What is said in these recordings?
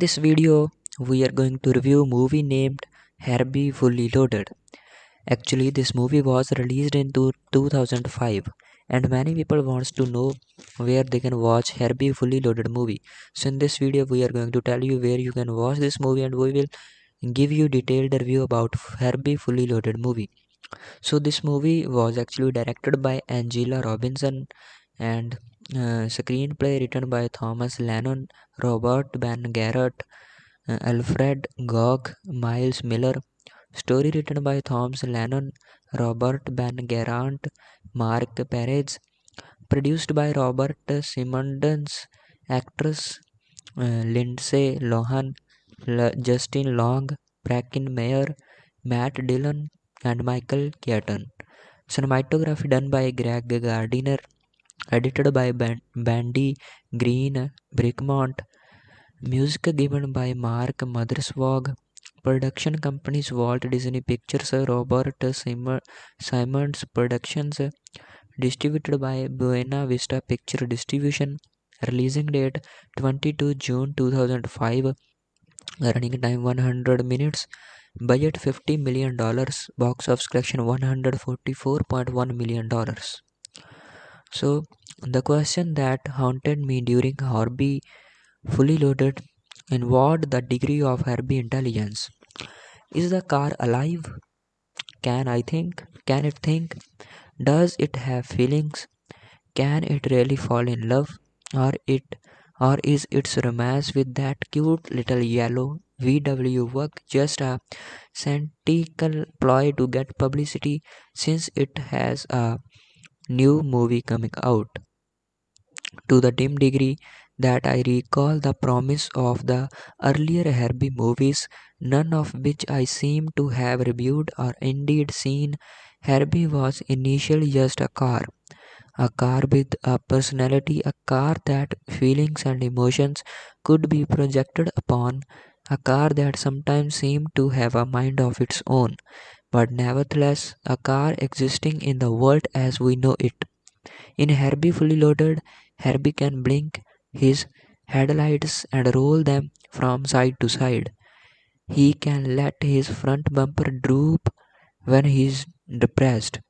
In this video, we are going to review movie named Herbie Fully Loaded. Actually, this movie was released in 2005 and many people wants to know where they can watch Herbie Fully Loaded movie. So in this video, we are going to tell you where you can watch this movie and we will give you detailed review about Herbie Fully Loaded movie. So this movie was actually directed by Angela Robinson and uh, screenplay written by Thomas Lennon, Robert Ben Garrett, uh, Alfred Gough, Miles Millar. Story written by Thomas Lennon, Robert Ben Garant, Mark Perez. Produced by Robert Simonds, actress uh, Lindsay Lohan, L- Justin Long, Breckin Meyer, Matt Dillon, and Michael Keaton. Cinematography done by Greg Gardiner, edited by Ban- Bandy Greene Bricmont, music given by Mark Mothersbaugh, production companies Walt Disney Pictures, Robert Sim- Simonds Productions, distributed by Buena Vista Picture Distribution, releasing date 22 June 2005, running time 100 minutes, budget 50 million dollars, box office collection 144.1 million dollars. So the question that haunted me during Herbie fully loaded involved the degree of Herbie intelligence. Is the car alive? Can I think? Can it think? Does it have feelings? Can it really fall in love? Or it or is its romance with that cute little yellow VW work just a cynical ploy to get publicity since it has a new movie coming out? To the dim degree that I recall the promise of the earlier Herbie movies, none of which I seem to have reviewed or indeed seen, Herbie was initially just a car. A car with a personality, a car that feelings and emotions could be projected upon, a car that sometimes seemed to have a mind of its own, but nevertheless a car existing in the world as we know it. In Herbie Fully Loaded, Herbie can blink his headlights and roll them from side to side. He can let his front bumper droop when he is depressed,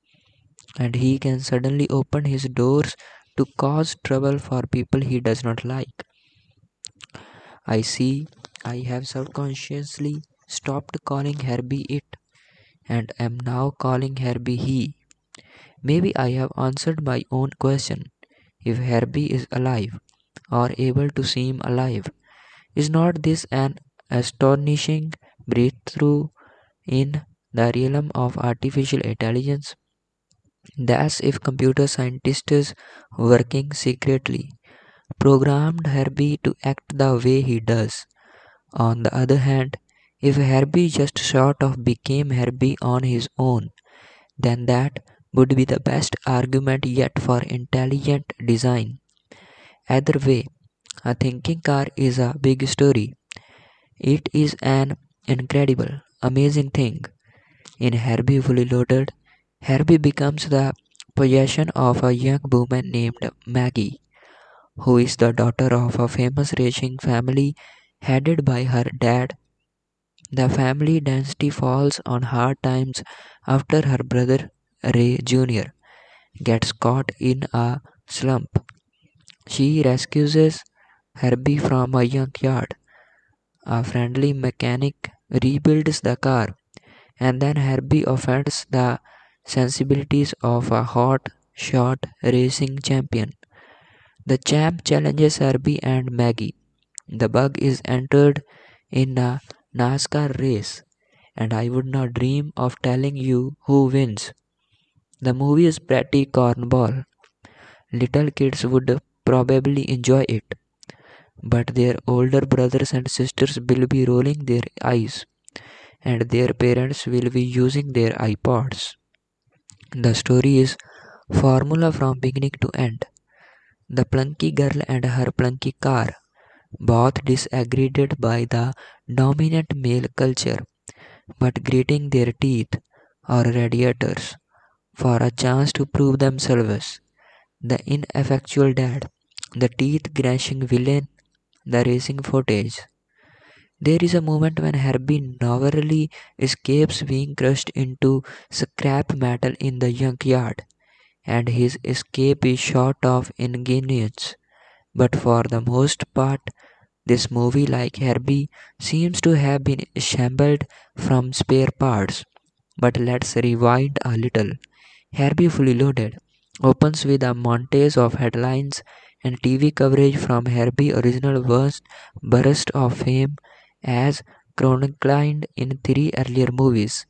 and he can suddenly open his doors to cause trouble for people he does not like. I see I have subconsciously stopped calling Herbie it and am now calling Herbie he. Maybe I have answered my own question. If Herbie is alive, or able to seem alive, is not this an astonishing breakthrough in the realm of artificial intelligence? That's if computer scientists working secretly programmed Herbie to act the way he does. On the other hand, if Herbie just sort of became Herbie on his own, then that would be the best argument yet for intelligent design. Either way, a thinking car is a big story. It is an incredible, amazing thing. In Herbie Fully Loaded, Herbie becomes the possession of a young woman named Maggie, who is the daughter of a famous racing family headed by her dad. The family dynasty falls on hard times after her brother Ray Jr. gets caught in a slump. She rescues Herbie from a junkyard. A friendly mechanic rebuilds the car, and then Herbie offends the sensibilities of a hot shot racing champion. The champ challenges Herbie and Maggie. The bug is entered in a NASCAR race, and I would not dream of telling you who wins. The movie is pretty cornball. Little kids would probably enjoy it, but their older brothers and sisters will be rolling their eyes, and their parents will be using their iPods. The story is formula from beginning to end. The plunky girl and her plunky car, both disagreed by the dominant male culture, but gritting their teeth or radiators for a chance to prove themselves. The ineffectual dad, the teeth grinding villain, the racing footage. There is a moment when Herbie narrowly escapes being crushed into scrap metal in the junkyard, and his escape is short of inconvenience. But for the most part, this movie, like Herbie, seems to have been assembled from spare parts. But let's rewind a little. Herbie Fully Loaded opens with a montage of headlines and TV coverage from Herbie's original burst, burst of fame as chronicled in three earlier movies.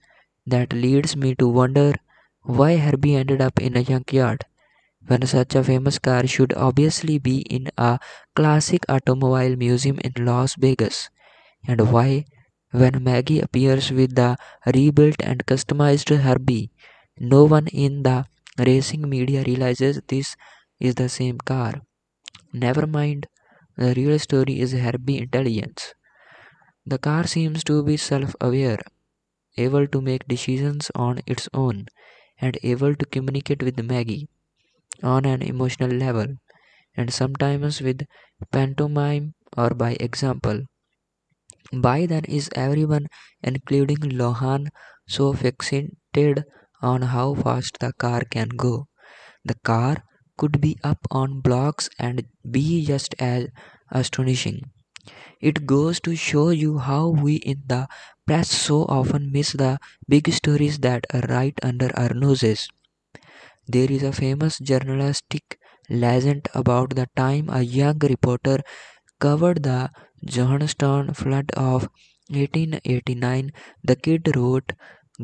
That leads me to wonder why Herbie ended up in a junkyard when such a famous car should obviously be in a classic automobile museum in Las Vegas, and why, when Maggie appears with the rebuilt and customized Herbie, no one in the racing media realizes this is the same car. Never mind, the real story is Herbie intelligence. The car seems to be self aware, able to make decisions on its own, and able to communicate with Maggie on an emotional level, and sometimes with pantomime or by example. By then, is everyone, including Lohan, so fixated on how fast the car can go? The car could be up on blocks and be just as astonishing. It goes to show you how we in the press so often miss the big stories that are right under our noses. There is a famous journalistic legend about the time a young reporter covered the Johnstown flood of 1889. The kid wrote,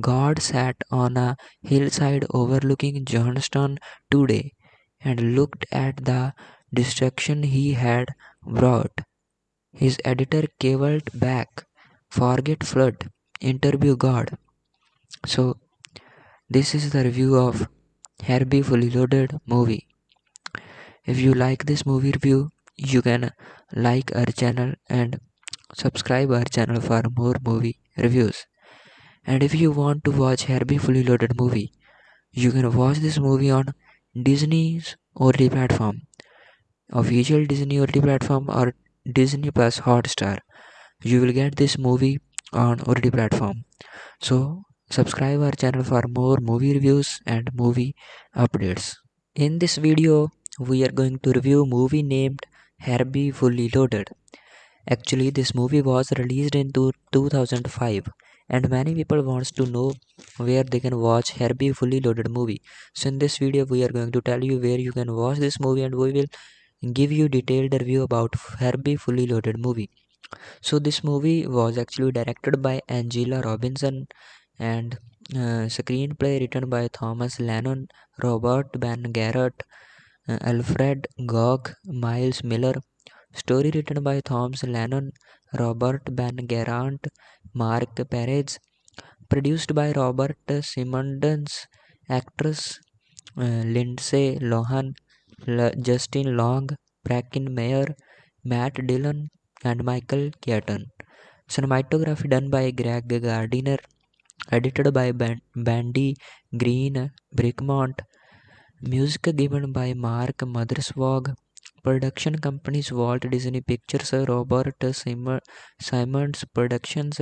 God sat on a hillside overlooking Johnstown today and looked at the destruction he had brought. His editor cavilled back, Forget flood, interview God. So, this is the review of Herbie Fully Loaded movie. If you like this movie review, you can like our channel and subscribe our channel for more movie reviews. And if you want to watch Herbie Fully Loaded movie, you can watch this movie on Disney's OTT platform, official Disney OTT platform or Disney Plus Hotstar. You will get this movie on OTT platform. So subscribe our channel for more movie reviews and movie updates. In this video, we are going to review movie named Herbie Fully Loaded. Actually, this movie was released in 2005 and many people wants to know where they can watch Herbie Fully Loaded movie. So in this video, we are going to tell you where you can watch this movie and we will give you detailed review about Herbie Fully Loaded movie. So this movie was actually directed by Angela Robinson and uh, screenplay written by Thomas Lennon, Robert Ben Garrett, uh, Alfred Gough, Miles Millar. Story written by Thomas Lennon, Robert Ben Garant, Mark Perez. Produced by Robert Simonds. Actress uh, Lindsay Lohan, L- Justin Long, Breckin Meyer, Matt Dillon, and Michael Keaton. Cinematography done by Greg Gardiner, edited by Ban- Bandy Greene Bricmont, music given by Mark Mothersbaugh, production companies Walt Disney Pictures, Robert Sim- Simonds Productions,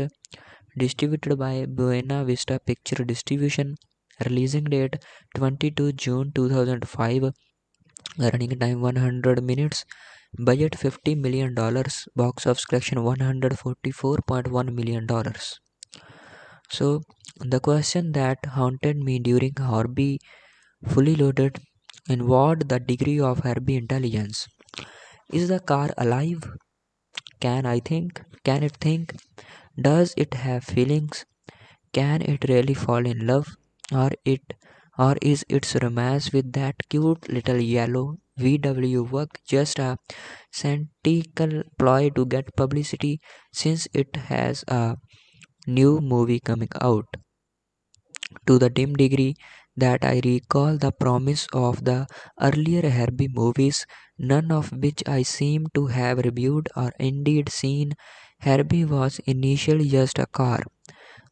distributed by Buena Vista Picture Distribution, releasing date 22 June 2005, running time 100 minutes, budget 50 million dollars, box office collection 144.1 million dollars. So, the question that haunted me during Herbie fully loaded involved the degree of Herbie intelligence. Is the car alive? Can I think? Can it think? Does it have feelings? Can it really fall in love? Or it or is its romance with that cute little yellow VW work just a cynical ploy to get publicity since it has a new movie coming out? To the dim degree that I recall the promise of the earlier Herbie movies, none of which I seem to have reviewed or indeed seen, Herbie was initially just a car.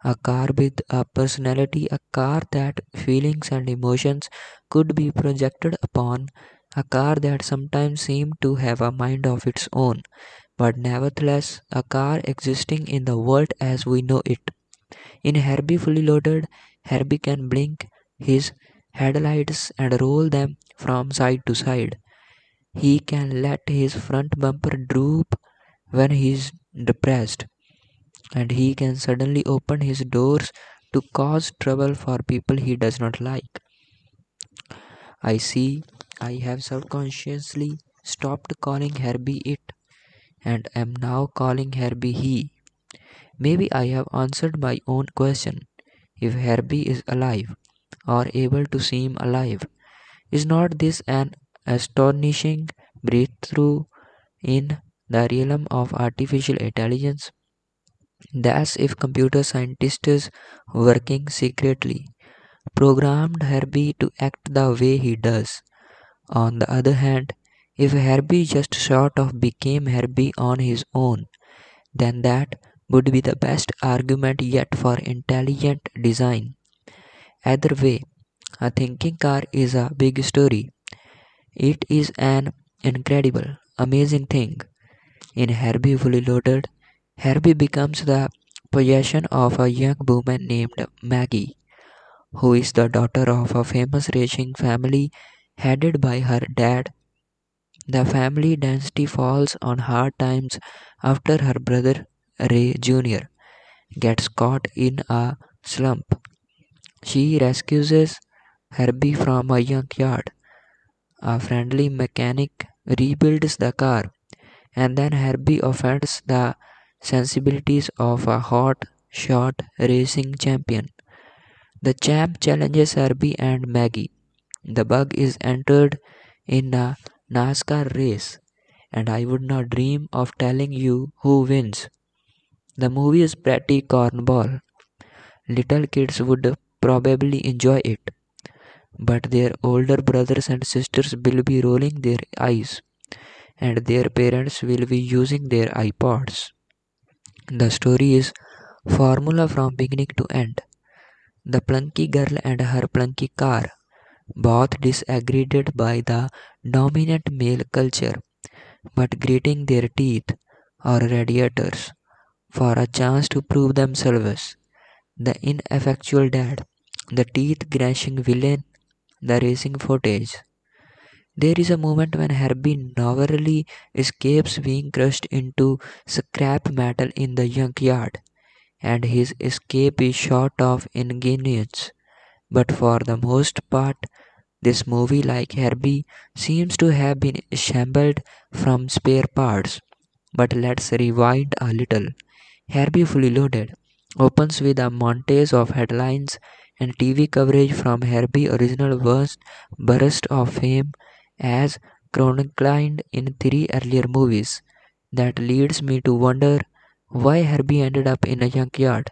A car with a personality, a car that feelings and emotions could be projected upon, a car that sometimes seemed to have a mind of its own. But nevertheless a car existing in the world as we know it. In Herbie Fully Loaded, Herbie can blink his headlights and roll them from side to side. He can let his front bumper droop when he is depressed, and he can suddenly open his doors to cause trouble for people he does not like. I see I have subconsciously stopped calling Herbie it and am now calling Herbie he. Maybe I have answered my own question. If Herbie is alive, or able to seem alive, is not this an astonishing breakthrough in the realm of artificial intelligence? That's if computer scientists working secretly programmed Herbie to act the way he does. On the other hand, if Herbie just sort of became Herbie on his own, then that would be the best argument yet for intelligent design. Either way, a thinking car is a big story. It is an incredible, amazing thing. In Herbie Fully Loaded, Herbie becomes the possession of a young woman named Maggie, who is the daughter of a famous racing family headed by her dad. The family dynasty falls on hard times after her brother Ray Jr. gets caught in a slump. She rescues Herbie from a junkyard. A friendly mechanic rebuilds the car, and then Herbie offends the sensibilities of a hot shot racing champion. The champ challenges Herbie and Maggie. The bug is entered in a NASCAR race, and I would not dream of telling you who wins. The movie is pretty cornball. Little kids would probably enjoy it, but their older brothers and sisters will be rolling their eyes, and their parents will be using their iPods. The story is formula from beginning to end. The plunky girl and her plunky car, both disaggregated by the dominant male culture, but gritting their teeth or radiators for a chance to prove themselves. The ineffectual dad, the teeth gnashing villain, the racing footage. There is a moment when Herbie narrowly escapes being crushed into scrap metal in the junkyard, and his escape is short of ingenious. But for the most part, this movie, like Herbie, seems to have been assembled from spare parts. But let's rewind a little. Herbie Fully Loaded opens with a montage of headlines and TV coverage from Herbie original burst, burst of fame as chronicled in three earlier movies. That leads me to wonder why Herbie ended up in a junkyard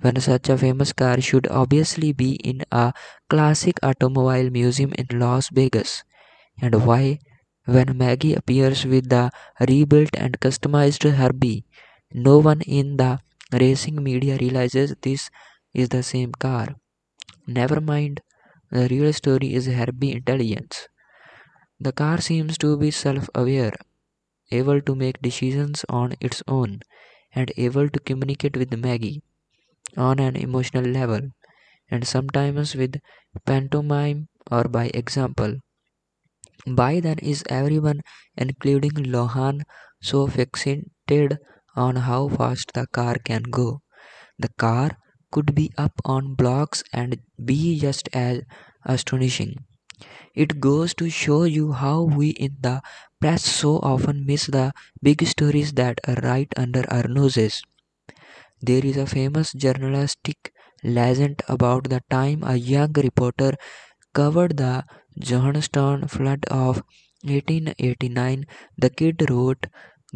when such a famous car should obviously be in a classic automobile museum in Las Vegas, and why, when Maggie appears with the rebuilt and customized Herbie, no one in the racing media realizes this is the same car. Never mind, the real story is Herbie intelligence. The car seems to be self aware, able to make decisions on its own, and able to communicate with Maggie on an emotional level, and sometimes with pantomime or by example. By then, is everyone, including Lohan, so fixated on how fast the car can go? The car could be up on blocks and be just as astonishing. It goes to show you how we in the press so often miss the big stories that are right under our noses. There is a famous journalistic legend about the time a young reporter covered the Johnstown flood of 1889. The kid wrote,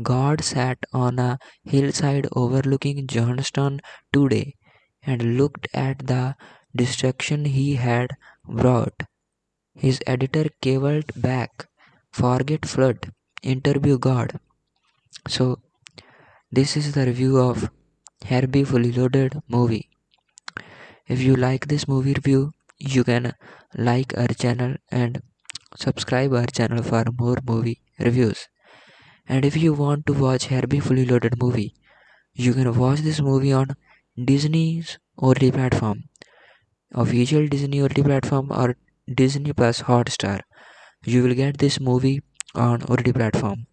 God sat on a hillside overlooking Johnstown today and looked at the destruction he had brought. His editor cabled back, Forget flood, interview God. So, this is the review of Herbie Fully Loaded movie. If you like this movie review, you can like our channel and subscribe our channel for more movie reviews. And if you want to watch Herbie fully loaded movie, you can watch this movie on Disney's OTT platform, official Disney OTT platform or Disney Plus Hotstar. You will get this movie on OTT platform.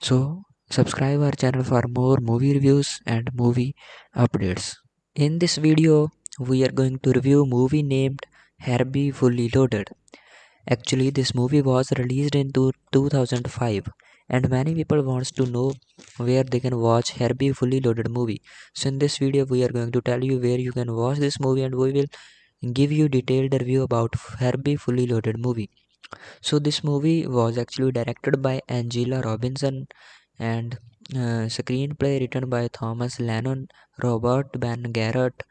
So subscribe our channel for more movie reviews and movie updates. In this video, we are going to review movie named Herbie Fully Loaded. Actually, this movie was released in 2005 and many people wants to know where they can watch Herbie Fully Loaded movie. So in this video, we are going to tell you where you can watch this movie and we will give you detailed review about Herbie Fully Loaded movie. So this movie was actually directed by Angela Robinson and uh, screenplay written by Thomas Lennon, Robert Ben Garrett,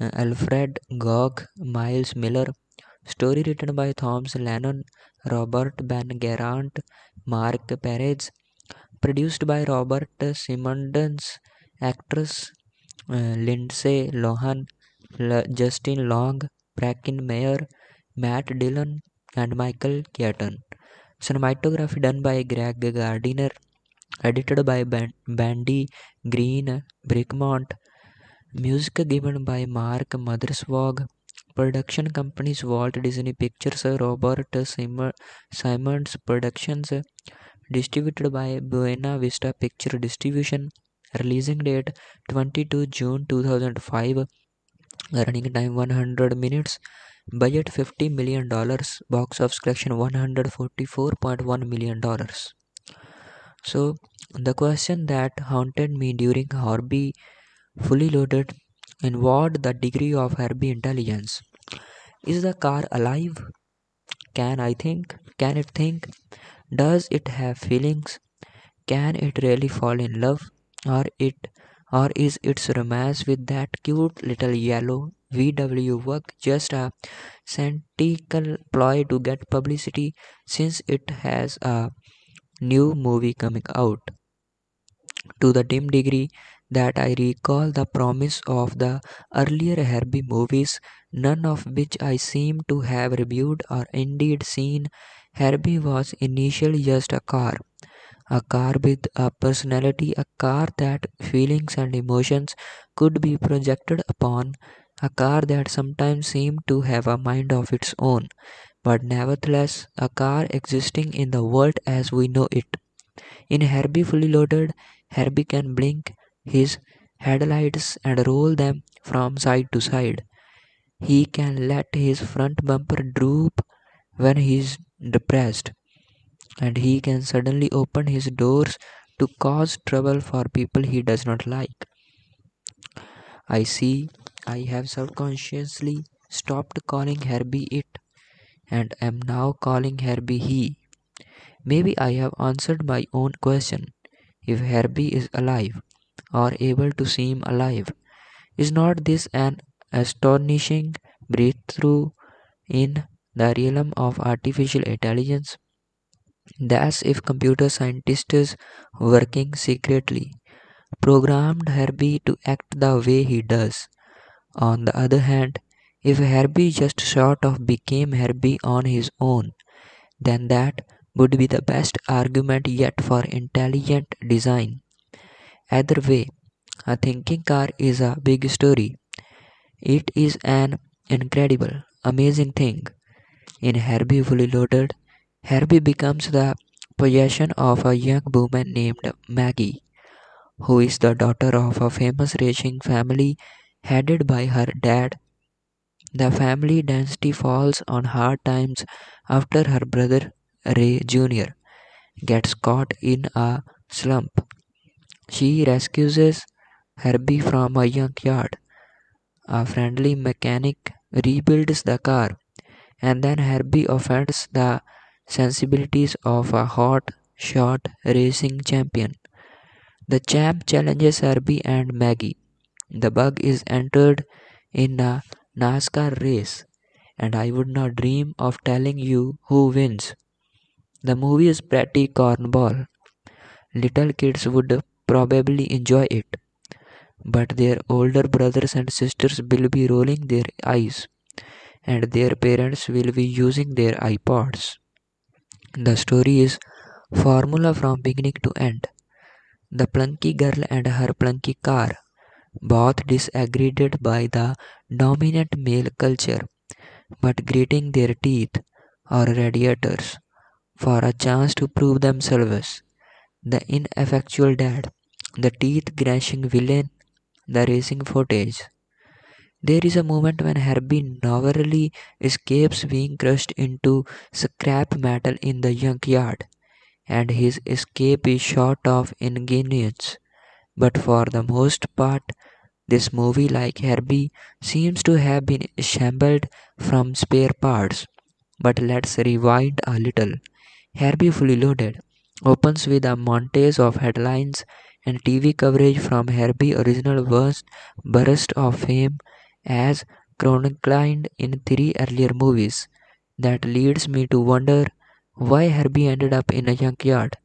uh, Alfred Gough, Miles Millar. Story written by Thomas Lennon, Robert Ben Garant, Mark Perez. Produced by Robert Simonds. Actress uh, Lindsay Lohan, L- Justin Long, Breckin Meyer, Matt Dillon, and Michael Keaton. Cinematography done by Greg Gardiner, edited by Bandy Greene Bricmont, music given by Mark Mothersbaugh, production companies Walt Disney Pictures, Robert Simonds Productions, distributed by Buena Vista Picture Distribution, releasing date 22 June 2005, running time 100 minutes, budget 50 million dollars, box office collection 144.1 million dollars. So the question that haunted me during Herbie fully loaded involved the degree of Herbie intelligence. Is the car alive? Can I think? Can it think? Does it have feelings? Can it really fall in love? Or it or is its romance with that cute little yellow VW work just a cynical ploy to get publicity since it has a new movie coming out. To the dim degree that I recall the promise of the earlier Herbie movies, none of which I seem to have reviewed or indeed seen, Herbie was initially just a car. A car with a personality, a car that feelings and emotions could be projected upon, a car that sometimes seemed to have a mind of its own, but nevertheless a car existing in the world as we know it. In Herbie Fully Loaded, Herbie can blink his headlights and roll them from side to side. He can let his front bumper droop when he is depressed, and he can suddenly open his doors to cause trouble for people he does not like. I see I have subconsciously stopped calling Herbie it and am now calling Herbie he. Maybe I have answered my own question. If Herbie is alive, or able to seem alive, is not this an astonishing breakthrough in the realm of artificial intelligence? That's if computer scientists working secretly programmed Herbie to act the way he does. On the other hand, if Herbie just sort of became Herbie on his own, then that would be the best argument yet for intelligent design. Either way, a thinking car is a big story. It is an incredible, amazing thing. In Herbie Fully Loaded, Herbie becomes the possession of a young woman named Maggie, who is the daughter of a famous racing family headed by her dad. The family dynasty falls on hard times after her brother Ray Jr. gets caught in a slump. She rescues Herbie from a junkyard. A friendly mechanic rebuilds the car, and then Herbie offends the sensibilities of a hot shot racing champion. The champ challenges Herbie and Maggie. The bug is entered in a NASCAR race, and I would not dream of telling you who wins. The movie is pretty cornball. Little kids would probably enjoy it, but their older brothers and sisters will be rolling their eyes, and their parents will be using their iPods. The story is formula from beginning to end. The plunky girl and her plunky car, both disaggregated by the dominant male culture, but gritting their teeth or radiators for a chance to prove themselves. The ineffectual dad, the teeth gnashing villain, the racing footage. There is a moment when Herbie narrowly escapes being crushed into scrap metal in the junkyard, and his escape is short of ingenuous. But for the most part, this movie, like Herbie, seems to have been assembled from spare parts. But let's rewind a little. Herbie Fully Loaded opens with a montage of headlines and TV coverage from Herbie's original burst, burst of fame as chronicled in three earlier movies. That leads me to wonder why Herbie ended up in a junkyard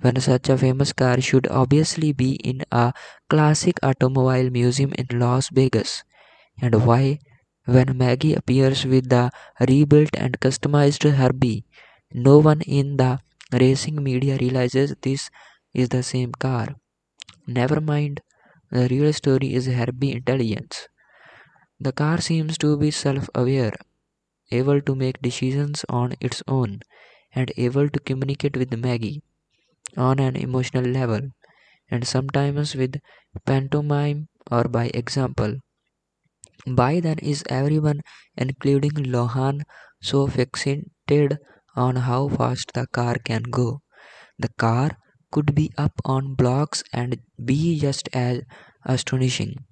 when such a famous car should obviously be in a classic automobile museum in Las Vegas, and why, when Maggie appears with the rebuilt and customized Herbie, no one in the racing media realizes this is the same car. Never mind, the real story is Herbie intelligence. The car seems to be self aware, able to make decisions on its own, and able to communicate with Maggie on an emotional level, and sometimes with pantomime or by example. By then, is everyone, including Lohan, so fixated on how fast the car can go? The car could be up on blocks and be just as astonishing.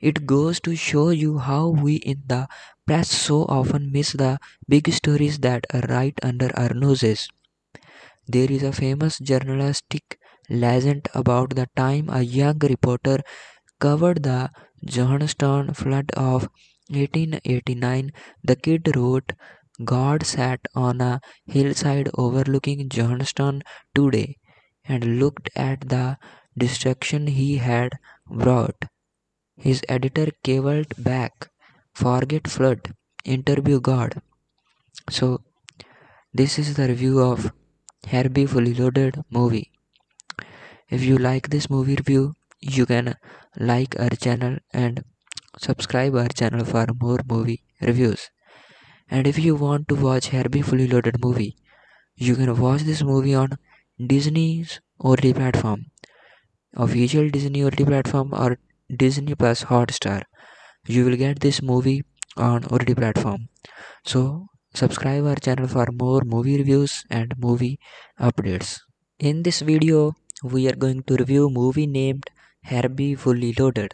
It goes to show you how we in the press so often miss the big stories that are right under our noses. There is a famous journalistic legend about the time a young reporter covered the Johnstown flood of 1889. The kid wrote, God sat on a hillside overlooking Johnstown today and looked at the destruction he had brought. His editor cavilled back, Forget flood, interview God. So, this is the review of Herbie Fully Loaded movie. If you like this movie review, you can like our channel and subscribe our channel for more movie reviews. And if you want to watch Herbie Fully Loaded movie, you can watch this movie on Disney's OTT platform, official Disney OTT platform or Disney Plus Hotstar. You will get this movie on OTT platform. So subscribe our channel for more movie reviews and movie updates. In this video, we are going to review movie named Herbie Fully Loaded.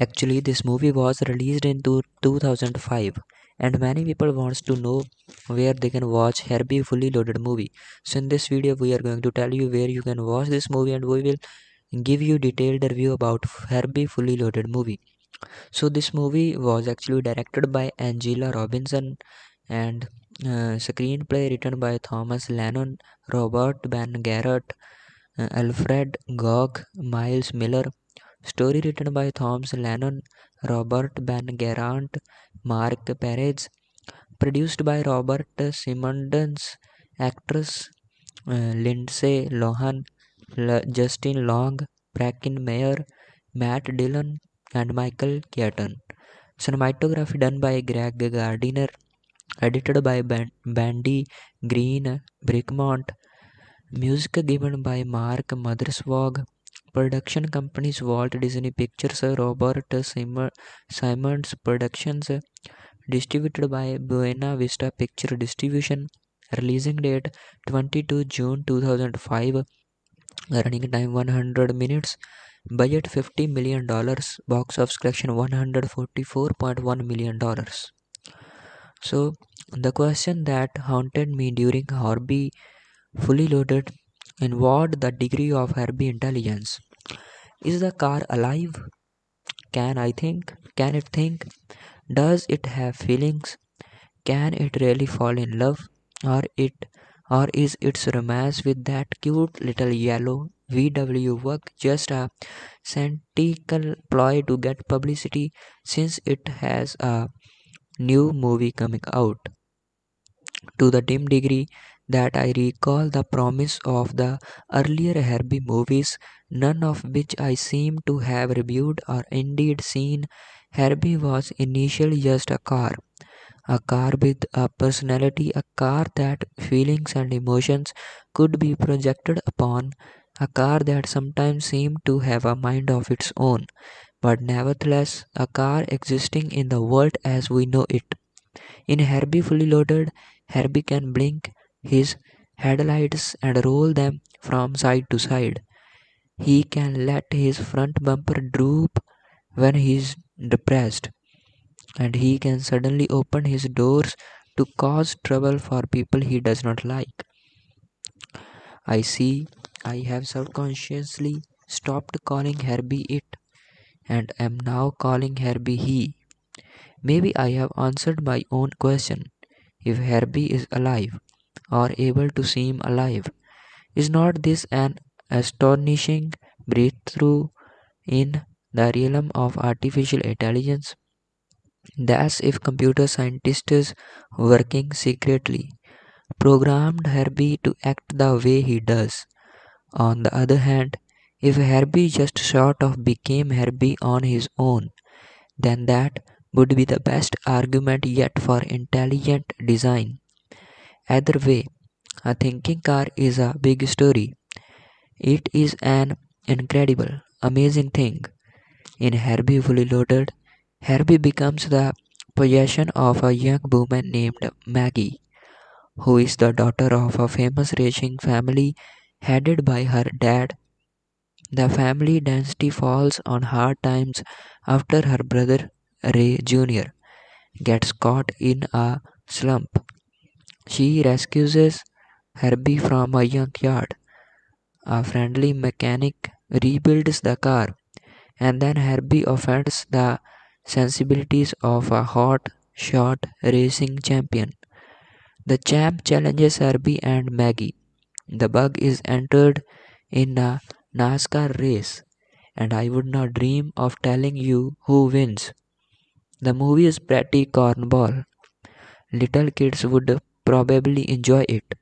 Actually, this movie was released in 2005 and many people wants to know where they can watch Herbie Fully Loaded movie. So in this video, we are going to tell you where you can watch this movie and we will give you detailed review about Herbie Fully Loaded movie. So this movie was actually directed by Angela Robinson and uh, screenplay written by Thomas Lennon, Robert Ben Garrett, uh, Alfred Gough, Miles Millar. Story written by Thomas Lennon, Robert Ben Garant, Mark Perez. Produced by Robert Simonds, actress uh, Lindsay Lohan, L- Justin Long, Breckin Meyer, Matt Dillon, and Michael Keaton. Cinematography done by Greg Gardiner, edited by Ban- Bandy Greene Bricmont, music given by Mark Mothersbaugh, production companies Walt Disney Pictures, Robert Sim- Simonds Productions, distributed by Buena Vista Picture Distribution, releasing date 22 June 2005, running time 100 minutes, budget 50 million dollars, box office collection 144.1 million dollars. So, the question that haunted me during Herbie fully loaded involved the degree of Herbie intelligence. Is the car alive? Can I think? Can it think? Does it have feelings? Can it really fall in love? Or it or is its romance with that cute little yellow VW work just a cynical ploy to get publicity since it has a new movie coming out? To the dim degree that I recall the promise of the earlier Herbie movies, none of which I seem to have reviewed or indeed seen. Herbie was initially just a car, a car with a personality, a car that feelings and emotions could be projected upon, a car that sometimes seemed to have a mind of its own, but nevertheless a car existing in the world as we know it. In Herbie Fully Loaded, Herbie can blink his headlights and roll them from side to side. He can let his front bumper droop when he is depressed, and he can suddenly open his doors to cause trouble for people he does not like. I see I have subconsciously stopped calling Herbie it and am now calling Herbie he. Maybe I have answered my own question. If Herbie is alive, or able to seem alive, is not this an astonishing breakthrough in the realm of artificial intelligence? That's if computer scientists working secretly programmed Herbie to act the way he does. On the other hand, if Herbie just sort of became Herbie on his own, then that would be the best argument yet for intelligent design. Either way, a thinking car is a big story. It is an incredible, amazing thing. In Herbie Fully Loaded, Herbie becomes the possession of a young woman named Maggie, who is the daughter of a famous racing family headed by her dad. The family dynasty falls on hard times after her brother Ray Jr. gets caught in a slump. She rescues Herbie from a junkyard. A friendly mechanic rebuilds the car, and then Herbie offends the sensibilities of a hot shot racing champion. The champ challenges Herbie and Maggie. The bug is entered in a NASCAR race, and I would not dream of telling you who wins. The movie is pretty cornball. Little kids would probably enjoy it,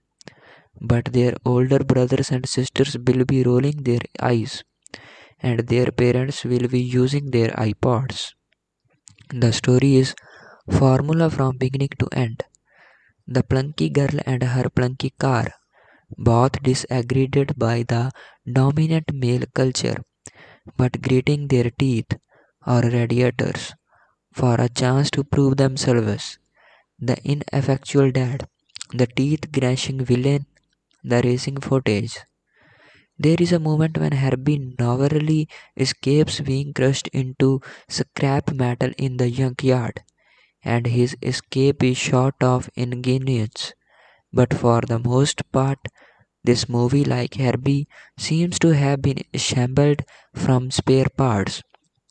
but their older brothers and sisters will be rolling their eyes, and their parents will be using their iPods. The story is formula from beginning to end. The plunky girl and her plunky car, both disagreed by the dominant male culture, but gritting their teeth or radiators for a chance to prove themselves. The ineffectual dad, the teeth gnashing villain, the racing footage. There is a moment when Herbie narrowly escapes being crushed into scrap metal in the junkyard, and his escape is short of ingenuous. But for the most part, this movie, like Herbie, seems to have been assembled from spare parts.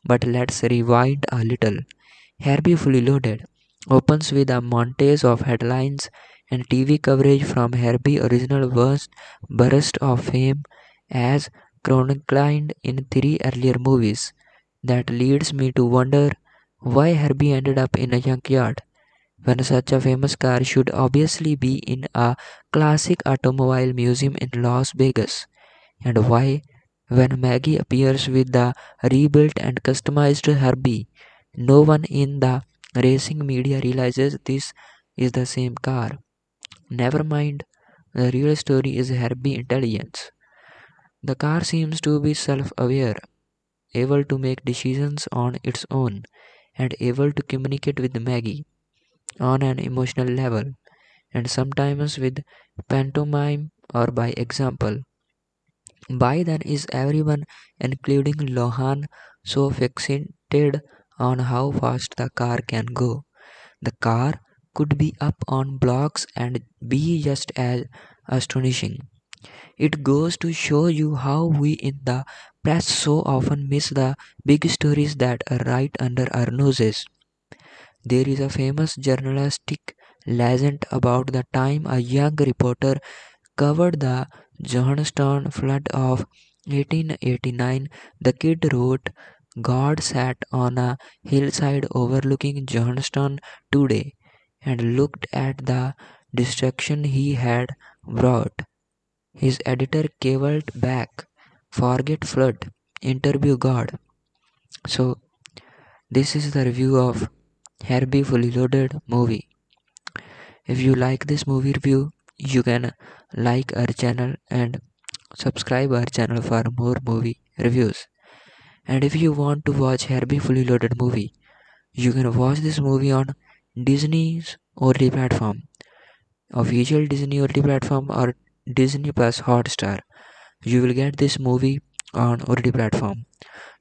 But let's rewind a little. Herbie Fully Loaded opens with a montage of headlines and TV coverage from Herbie original burst, burst of fame as chronicled in three earlier movies. That leads me to wonder why Herbie ended up in a junkyard when such a famous car should obviously be in a classic automobile museum in Las Vegas, and why, when Maggie appears with the rebuilt and customized Herbie, no one in the racing media realizes this is the same car. Never mind, the real story is Herbie intelligence. The car seems to be self aware, able to make decisions on its own, and able to communicate with Maggie on an emotional level, and sometimes with pantomime or by example. By then, is everyone, including Lohan, so fixated on how fast the car can go? The car could be up on blocks and be just as astonishing. It goes to show you how we in the press so often miss the big stories that are right under our noses. There is a famous journalistic legend about the time a young reporter covered the Johnstown flood of 1889. The kid wrote, God sat on a hillside overlooking Johnstown today and looked at the destruction he had brought. His editor cabled back. Forget flood. Interview God. So, this is the review of Herbie Fully Loaded movie. If you like this movie review, you can like our channel and subscribe our channel for more movie reviews. And if you want to watch Herbie Fully Loaded movie, you can watch this movie on Disney's OTT platform, official Disney OTT platform or Disney Plus Hotstar. You will get this movie on OTT platform.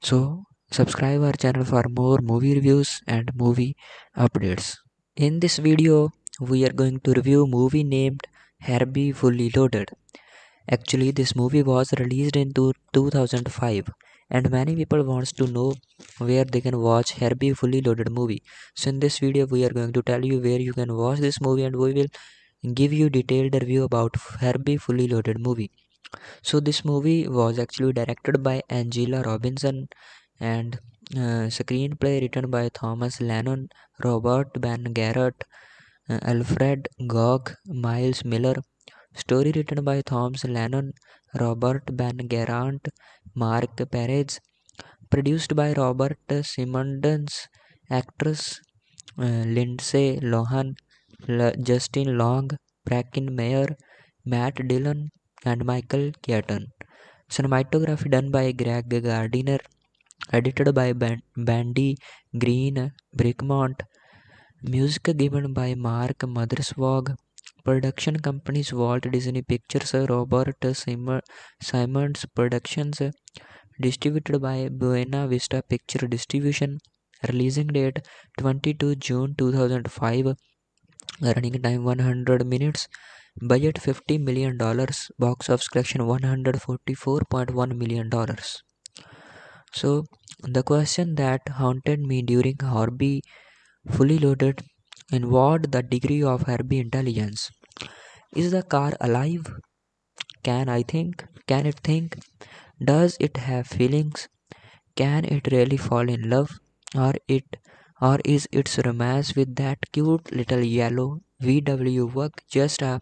So subscribe our channel for more movie reviews and movie updates. In this video, we are going to review movie named Herbie Fully Loaded. Actually, this movie was released in 2005 and many people wants to know where they can watch Herbie Fully Loaded movie. So in this video, we are going to tell you where you can watch this movie and we will give you detailed review about Herbie Fully Loaded movie. So this movie was actually directed by Angela Robinson and uh, screenplay written by Thomas Lennon, Robert Ben Garant, uh, Alfred Gough, Miles Millar. Story written by Thomas Lennon, Robert Ben Garant, Mark Perez. Produced by Robert Simonds. Actress uh, Lindsay Lohan, L- Justin Long, Breckin Meyer, Matt Dillon, and Michael Keaton. Cinematography done by Greg Gardiner. Edited by Ban- Bandy Greene Bricmont. Music given by Mark Mothersbaugh. Production companies Walt Disney Pictures, Robert Sim- Simonds Productions. Distributed by Buena Vista Picture Distribution. Releasing date 22 June 2005. Running time 100 minutes. Budget 50 million dollars. Box office collection 144.1 million dollars. So the question that haunted me during Herbie fully loaded involved the degree of Herbie intelligence. Is the car alive? Can I think? Can it think? Does it have feelings? Can it really fall in love? Or it or is its romance with that cute little yellow VW work just a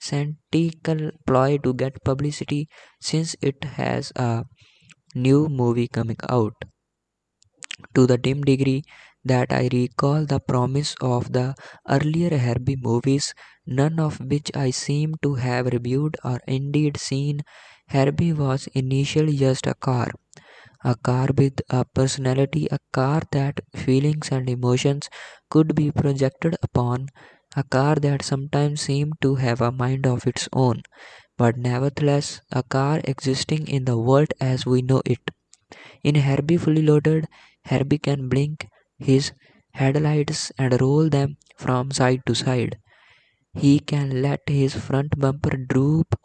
cynical ploy to get publicity since it has a new movie coming out? To the dim degree that I recall the promise of the earlier Herbie movies, none of which I seem to have reviewed or indeed seen, Herbie was initially just a car. A car with a personality, a car that feelings and emotions could be projected upon, a car that sometimes seemed to have a mind of its own, but nevertheless a car existing in the world as we know it. In Herbie Fully Loaded, Herbie can blink his headlights and roll them from side to side. He can let his front bumper droop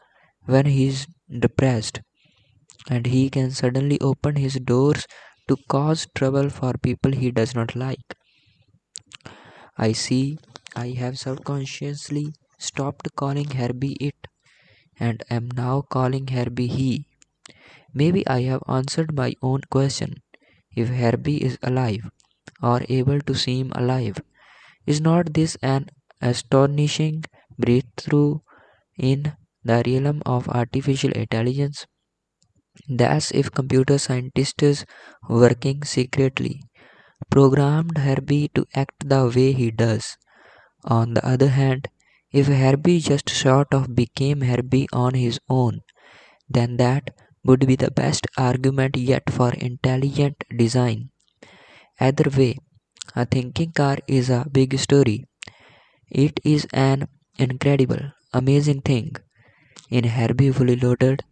when he is depressed, and he can suddenly open his doors to cause trouble for people he does not like. I see I have subconsciously stopped calling Herbie it and am now calling Herbie he. Maybe I have answered my own question. If Herbie is alive, or able to seem alive, is not this an astonishing breakthrough in the realm of artificial intelligence? That's if computer scientists working secretly programmed Herbie to act the way he does. On the other hand, if Herbie just sort of became Herbie on his own, then that would be the best argument yet for intelligent design. Either way, a thinking car is a big story. It is an incredible, amazing thing. In Herbie Fully Loaded,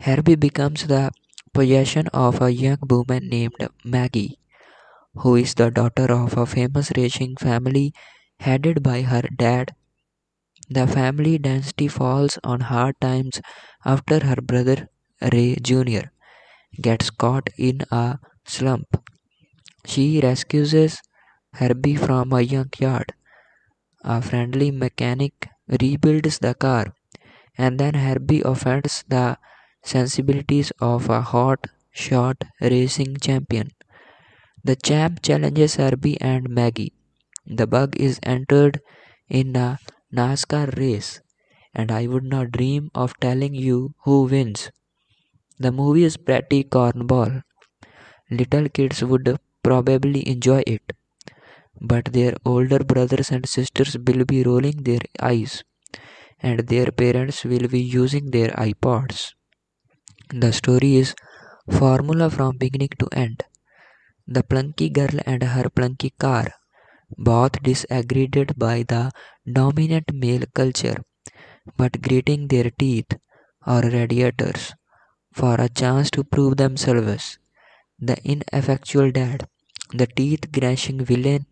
Herbie becomes the possession of a young woman named Maggie, who is the daughter of a famous racing family headed by her dad. The family dynasty falls on hard times after her brother Ray Jr. gets caught in a slump. She rescues Herbie from a junkyard. A friendly mechanic rebuilds the car, and then Herbie offends the sensibilities of a hot shot racing champion. The champ challenges Herbie and Maggie. The bug is entered in a NASCAR race, and I would not dream of telling you who wins. The movie is pretty cornball. Little kids would probably enjoy it, but their older brothers and sisters will be rolling their eyes, and their parents will be using their iPods. The story is formula from beginning to end. The plunky girl and her plunky car, both disagreed by the dominant male culture, but gritting their teeth or radiators for a chance to prove themselves. The ineffectual dad, the teeth gnashing villain,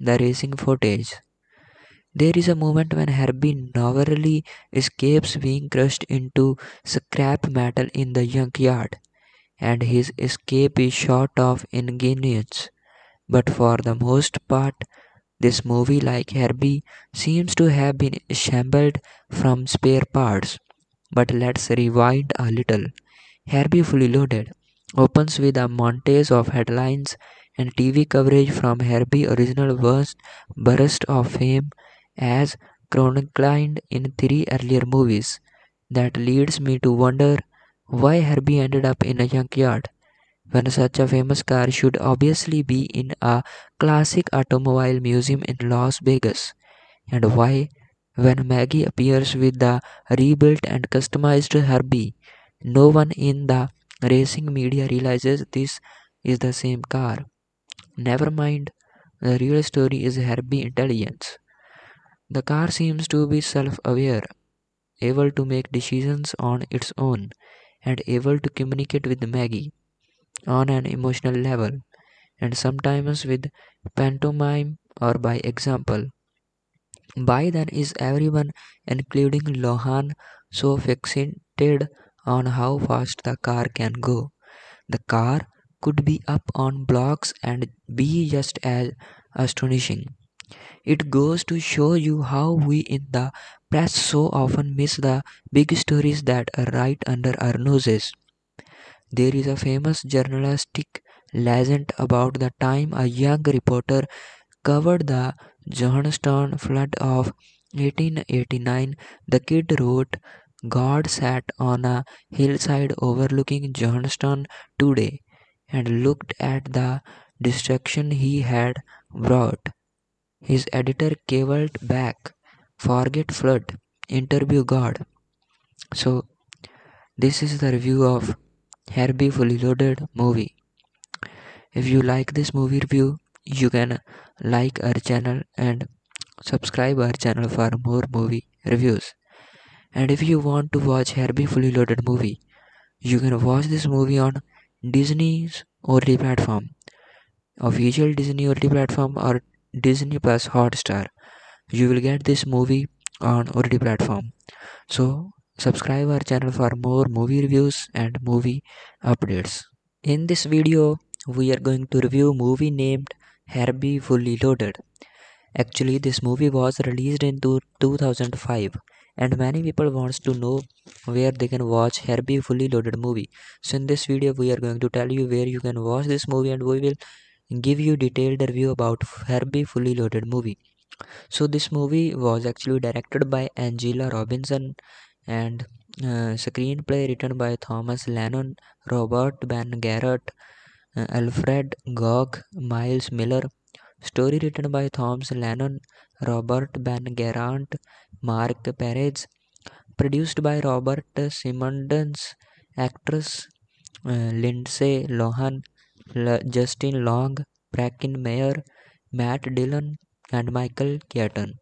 the racing footage. There is a moment when Herbie narrowly escapes being crushed into scrap metal in the junkyard, and his escape is short of ingenious. But for the most part, this movie, like Herbie, seems to have been assembled from spare parts. But let's rewind a little. Herbie Fully Loaded opens with a montage of headlines and TV coverage from Herbie original burst, burst of fame as chronicled in three earlier movies. That leads me to wonder why Herbie ended up in a junkyard when such a famous car should obviously be in a classic automobile museum in Las Vegas, and why, when Maggie appears with the rebuilt and customized Herbie, no one in the racing media realizes this is the same car. Never mind, the real story is Herbie intelligence. The car seems to be self aware, able to make decisions on its own, and able to communicate with Maggie on an emotional level, and sometimes with pantomime or by example. By then, is everyone, including Lohan, so fixated on how fast the car can go? The car could be up on blocks and be just as astonishing. It goes to show you how we in the press so often miss the big stories that are right under our noses. There is a famous journalistic legend about the time a young reporter covered the Johnstown flood of 1889. The kid wrote, God sat on a hillside overlooking Johnstown today and looked at the destruction he had brought. His editor cavilled back, Forget flood, interview God. So, this is the review of Herbie Fully Loaded movie. If you like this movie review, you can like our channel and subscribe our channel for more movie reviews. And if you want to watch Herbie Fully Loaded movie, you can watch this movie on Disney's OTT platform, official Disney OTT platform or Disney Plus Hotstar. You will get this movie on OTT platform. So subscribe our channel for more movie reviews and movie updates. In this video, we are going to review movie named Herbie Fully Loaded. Actually, this movie was released in 2005 and many people wants to know where they can watch Herbie Fully Loaded movie. So in this video, we are going to tell you where you can watch this movie and we will give you detailed review about Herbie Fully Loaded movie. So this movie was actually directed by Angela Robinson and uh, screenplay written by Thomas Lennon, Robert Ben Garant, uh, Alfred Gough, Miles Millar. Story written by Thomas Lennon, Robert Ben Garant, Mark Perez. Produced by Robert Simonds. Actress uh, Lindsay Lohan, L- Justin Long, Breckin Meyer, Matt Dillon, and Michael Keaton.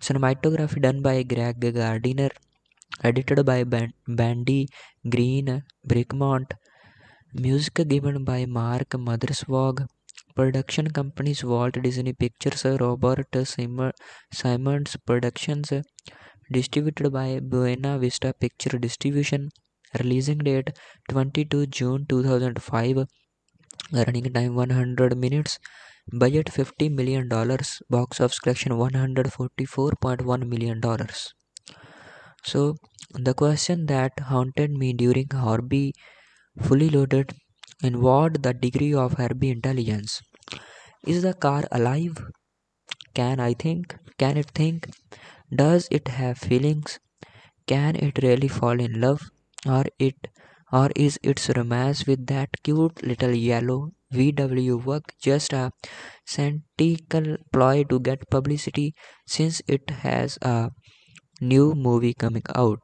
Cinematography done by Greg Gardiner, edited by Ban- Bandy Greene Bricmont, music given by Mark Mothersbaugh, production companies Walt Disney Pictures, Robert Sim- Simonds Productions, distributed by Buena Vista Picture Distribution, releasing date 22 June 2005, running time 100 minutes, budget 50 million dollars, box office collection 144.1 million dollars. So the question that haunted me during Herbie fully loaded involved the degree of Herbie intelligence. Is the car alive? Can I think? Can it think? Does it have feelings? can it really fall in love? Or it or is its romance with that cute little yellow VW work just a cynical ploy to get publicity since it has a new movie coming out?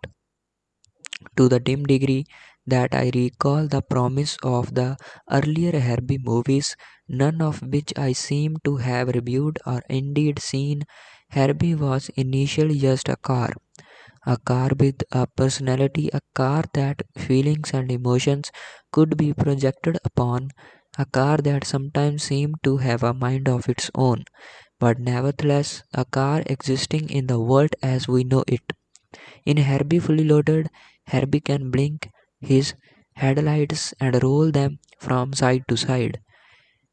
To the dim degree that I recall the promise of the earlier Herbie movies, none of which I seem to have reviewed or indeed seen, Herbie was initially just a car. A car with a personality, a car that feelings and emotions could be projected upon, a car that sometimes seemed to have a mind of its own, but nevertheless a car existing in the world as we know it. In Herbie Fully Loaded, Herbie can blink his headlights and roll them from side to side.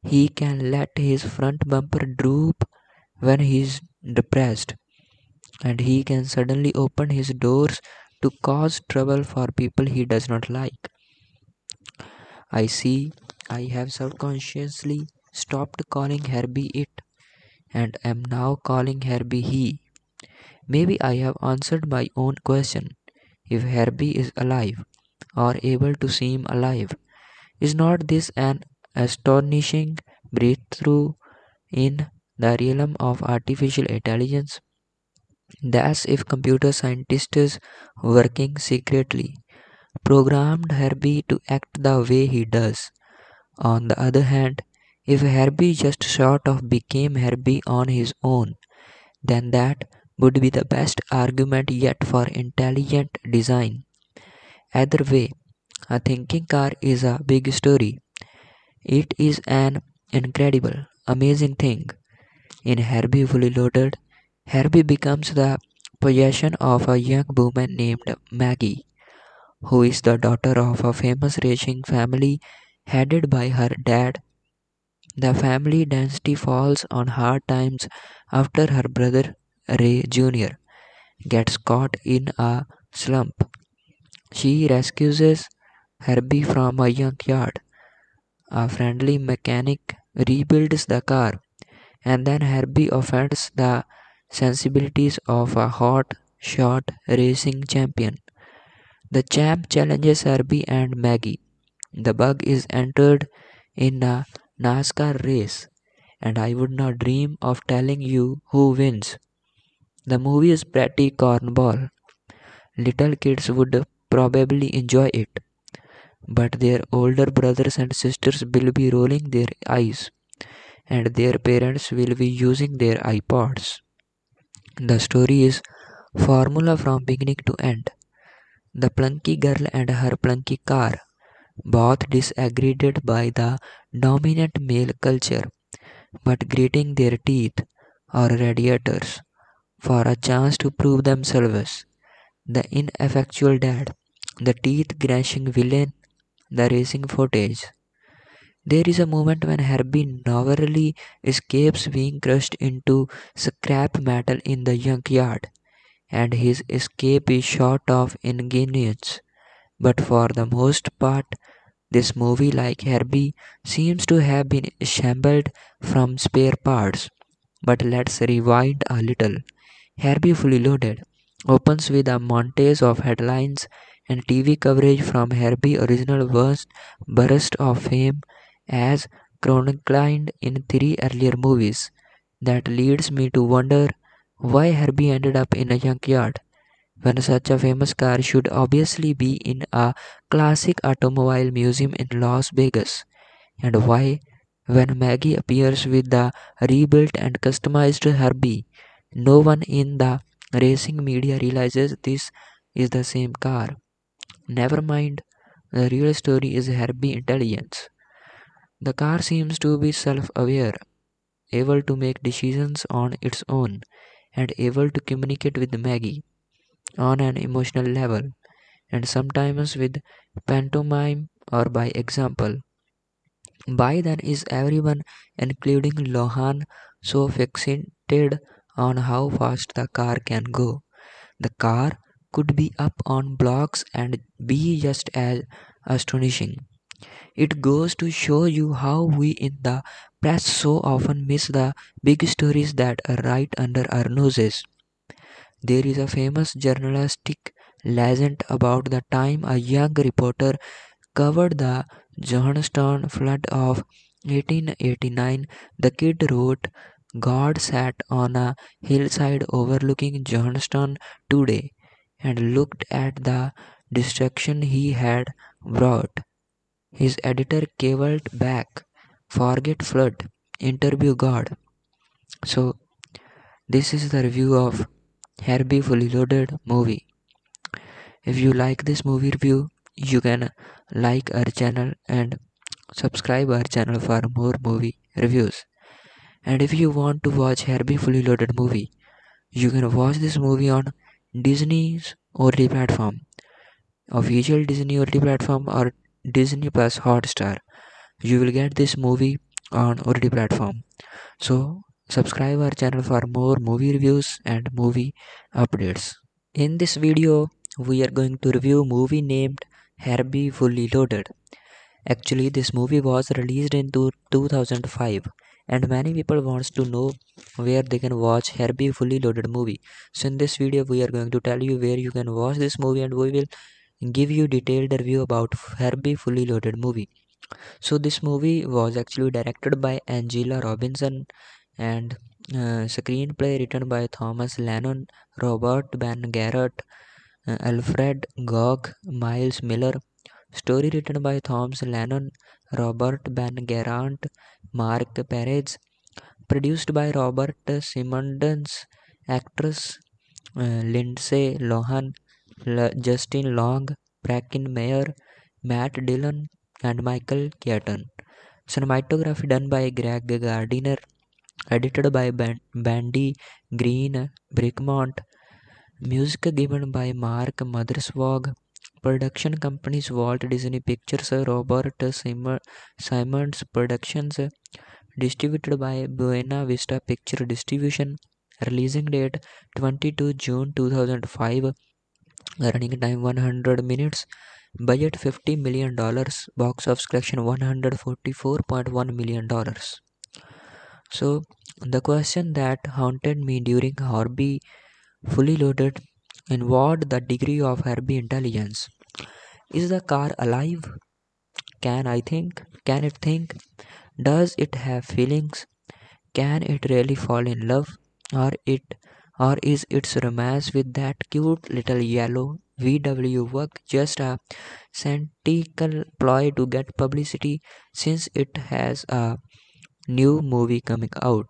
He can let his front bumper droop when he is depressed, and he can suddenly open his doors to cause trouble for people he does not like. I see I have subconsciously stopped calling Herbie it and am now calling Herbie he. Maybe I have answered my own question. If Herbie is alive, or able to seem alive, is not this an astonishing breakthrough in the realm of artificial intelligence? That's if computer scientists working secretly programmed Herbie to act the way he does. On the other hand, if Herbie just sort of became Herbie on his own, then that would be the best argument yet for intelligent design. Either way, a thinking car is a big story. It is an incredible, amazing thing. In Herbie Fully Loaded, Herbie becomes the possession of a young woman named Maggie, who is the daughter of a famous racing family headed by her dad. The family dynasty falls on hard times after her brother Ray Jr. gets caught in a slump. She rescues Herbie from a junkyard. A friendly mechanic rebuilds the car, and then Herbie offends the sensibilities of a hot shot racing champion. The champ challenges Herbie and Maggie. The bug is entered in a NASCAR race, and I would not dream of telling you who wins. The movie is pretty cornball. Little kids would probably enjoy it, but their older brothers and sisters will be rolling their eyes, and their parents will be using their iPods. The story is formula from beginning to end. The plunky girl and her plunky car, both disagreed by the dominant male culture, but gritting their teeth or radiators for a chance to prove themselves. The ineffectual dad, the teeth grinding villain, the racing footage. There is a moment when Herbie narrowly escapes being crushed into scrap metal in the junkyard, and his escape is short of ingenuous. But for the most part, this movie, like Herbie, seems to have been assembled from spare parts. But let's rewind a little. Herbie Fully Loaded opens with a montage of headlines and TV coverage from Herbie original burst, burst of fame as chronicled in three earlier movies. That leads me to wonder why Herbie ended up in a junkyard when such a famous car should obviously be in a classic automobile museum in Las Vegas, and why, when Maggie appears with the rebuilt and customized Herbie, no one in the racing media realizes this is the same car. Never mind, the real story is Herbie intelligence. The car seems to be self aware, able to make decisions on its own, and able to communicate with Maggie on an emotional level, and sometimes with pantomime or by example. By then, is everyone, including Lohan, so fixated on how fast the car can go? The car could be up on blocks and be just as astonishing. It goes to show you how we in the press so often miss the big stories that are right under our noses. There is a famous journalistic legend about the time a young reporter covered the Johnstown flood of 1889. The kid wrote, God sat on a hillside overlooking Johnstown today and looked at the destruction he had brought. His editor cavilled back, Forget flood, interview God. So, this is the review of Herbie Fully Loaded movie. If you like this movie review, you can like our channel and subscribe our channel for more movie reviews. And if you want to watch Herbie Fully Loaded movie, you can watch this movie on Disney's OTT platform, official Disney OTT platform or Disney Plus Hotstar. You will get this movie on OTT platform. So subscribe our channel for more movie reviews and movie updates. In this video, we are going to review movie named Herbie Fully Loaded. Actually, this movie was released in 2005 and many people wants to know where they can watch Herbie Fully Loaded movie. So in this video, we are going to tell you where you can watch this movie and we will give you detailed review about Herbie Fully Loaded movie. So this movie was actually directed by Angela Robinson and uh, screenplay written by Thomas Lennon, Robert Ben Garant, uh, Alfred Gough, Miles Millar. Story written by Thomas Lennon, Robert Ben Garant, Mark Perez. Produced by Robert Simonds. Actress uh, Lindsay Lohan, L- Justin Long, Breckin Meyer, Matt Dillon, and Michael Keaton. Cinematography done by Greg Gardiner. Edited by Ban- Bandy Greene Bricmont. Music given by Mark Mothersbaugh. Production companies Walt Disney Pictures, Robert Sim- Simonds Productions. Distributed by Buena Vista Picture Distribution. Releasing date 22 June 2005. Running time 100 minutes. Budget 50 million dollars. Box office collection 144.1 million dollars. So the question that haunted me during Herbie fully loaded involved the degree of Herbie intelligence. Is the car alive? Can I think? Can it think? Does it have feelings? Can it really fall in love? Or it or is its romance with that cute little yellow VW work just a cynical ploy to get publicity since it has a new movie coming out?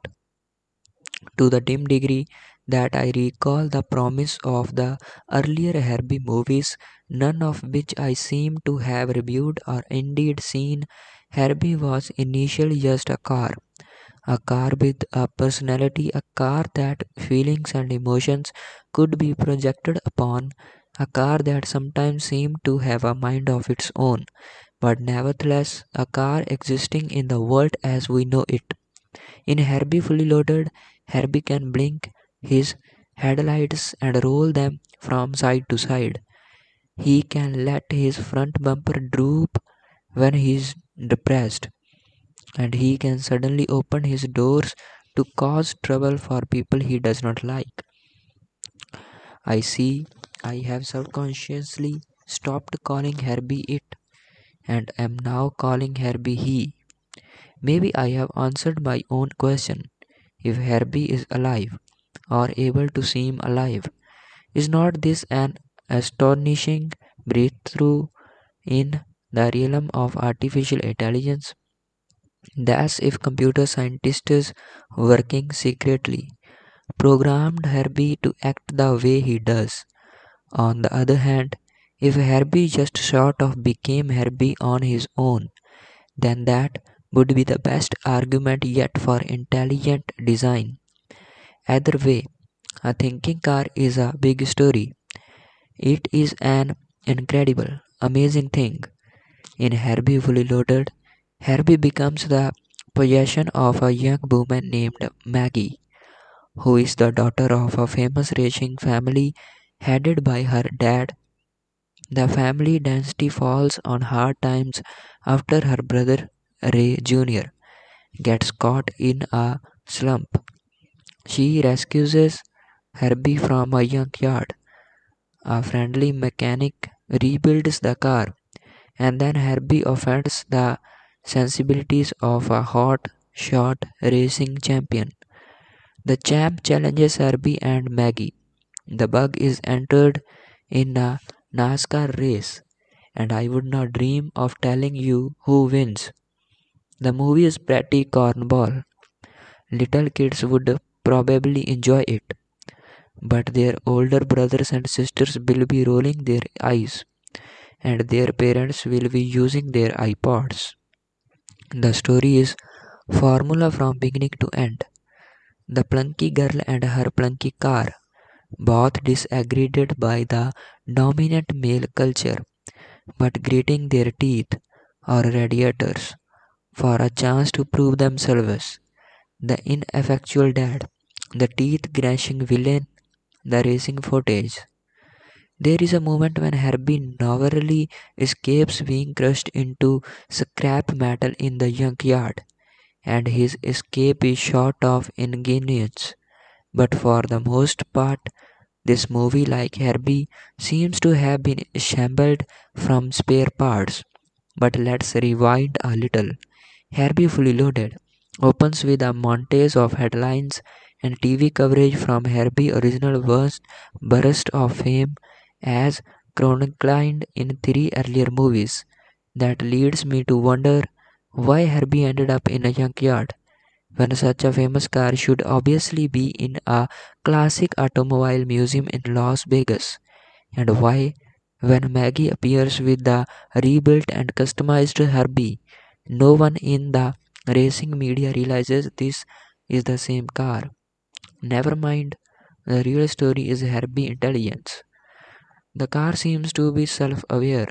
To the dim degree that I recall the promise of the earlier Herbie movies, none of which I seem to have reviewed or indeed seen, Herbie was initially just a car. A car with a personality, a car that feelings and emotions could be projected upon, a car that sometimes seemed to have a mind of its own, but nevertheless a car existing in the world as we know it. In Herbie Fully Loaded, Herbie can blink his headlights and roll them from side to side. He can let his front bumper droop when he is depressed, and he can suddenly open his doors to cause trouble for people he does not like. I see I have subconsciously stopped calling Herbie it and am now calling Herbie he. Maybe I have answered my own question. If Herbie is alive, or able to seem alive, is not this an astonishing breakthrough in the realm of artificial intelligence? That's if computer scientists working secretly programmed Herbie to act the way he does. On the other hand, if Herbie just sort of became Herbie on his own, then that would be the best argument yet for intelligent design. Either way, a thinking car is a big story. It is an incredible, amazing thing. In Herbie Fully Loaded, Herbie becomes the possession of a young woman named Maggie, who is the daughter of a famous racing family headed by her dad. The family dynasty falls on hard times after her brother Ray Jr. gets caught in a slump. She rescues Herbie from a junkyard, A friendly mechanic rebuilds the car, and then Herbie offends the sensibilities of a hot shot racing champion. The champ challenges Herbie and Maggie. The bug is entered in a NASCAR race, and I would not dream of telling you who wins. The movie is pretty cornball. Little kids would probably enjoy it, but their older brothers and sisters will be rolling their eyes, and their parents will be using their iPods. The story is formula from beginning to end. The plunky girl and her plunky car, both disagreed by the dominant male culture, but gritting their teeth or radiators for a chance to prove themselves. The ineffectual dad, the teeth gnashing villain, the racing footage. There is a moment when Herbie narrowly escapes being crushed into scrap metal in the junkyard, and his escape is short of ingenuous. But for the most part, this movie, like Herbie, seems to have been assembled from spare parts. But let's rewind a little. Herbie Fully Loaded opens with a montage of headlines and TV coverage from Herbie original burst, burst of fame as chronicled in three earlier movies. That leads me to wonder why Herbie ended up in a junkyard when such a famous car should obviously be in a classic automobile museum in Las Vegas, and why, when Maggie appears with the rebuilt and customized Herbie, no one in the racing media realizes this is the same car. Never mind, the real story is Herbie intelligence. The car seems to be self aware,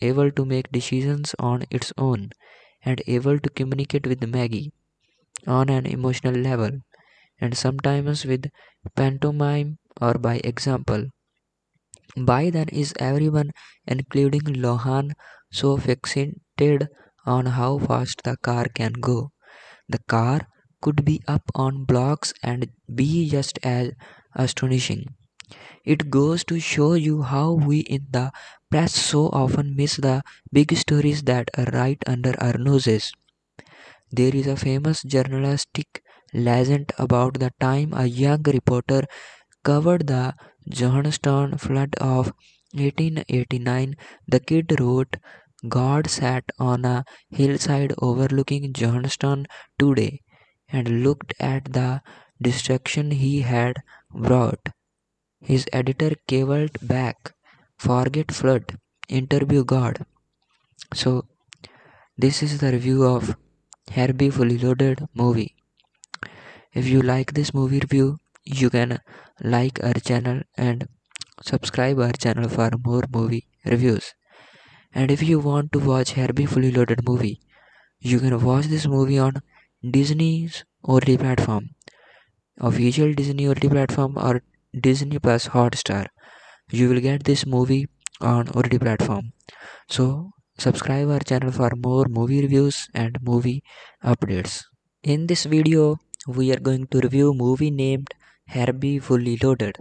able to make decisions on its own, and able to communicate with Maggie on an emotional level, and sometimes with pantomime or by example. By then, is everyone, including Lohan, so fixated on how fast the car can go? The car could be up on blocks and be just as astonishing. It goes to show you how we in the press so often miss the big stories that are right under our noses. There is a famous journalistic legend about the time a young reporter covered the Johnstown flood of 1889. The kid wrote, God sat on a hillside overlooking Johnstown today and looked at the destruction he had brought. His editor cabled back, Forget flood, interview God. So, this is the review of Herbie Fully Loaded movie. If you like this movie review, you can like our channel and subscribe our channel for more movie reviews. And if you want to watch Herbie Fully Loaded movie, you can watch this movie on Disney's OTT platform, official Disney OTT platform or Disney Plus Hotstar. You will get this movie on OTT platform. So subscribe our channel for more movie reviews and movie updates. In this video, we are going to review movie named Herbie Fully Loaded.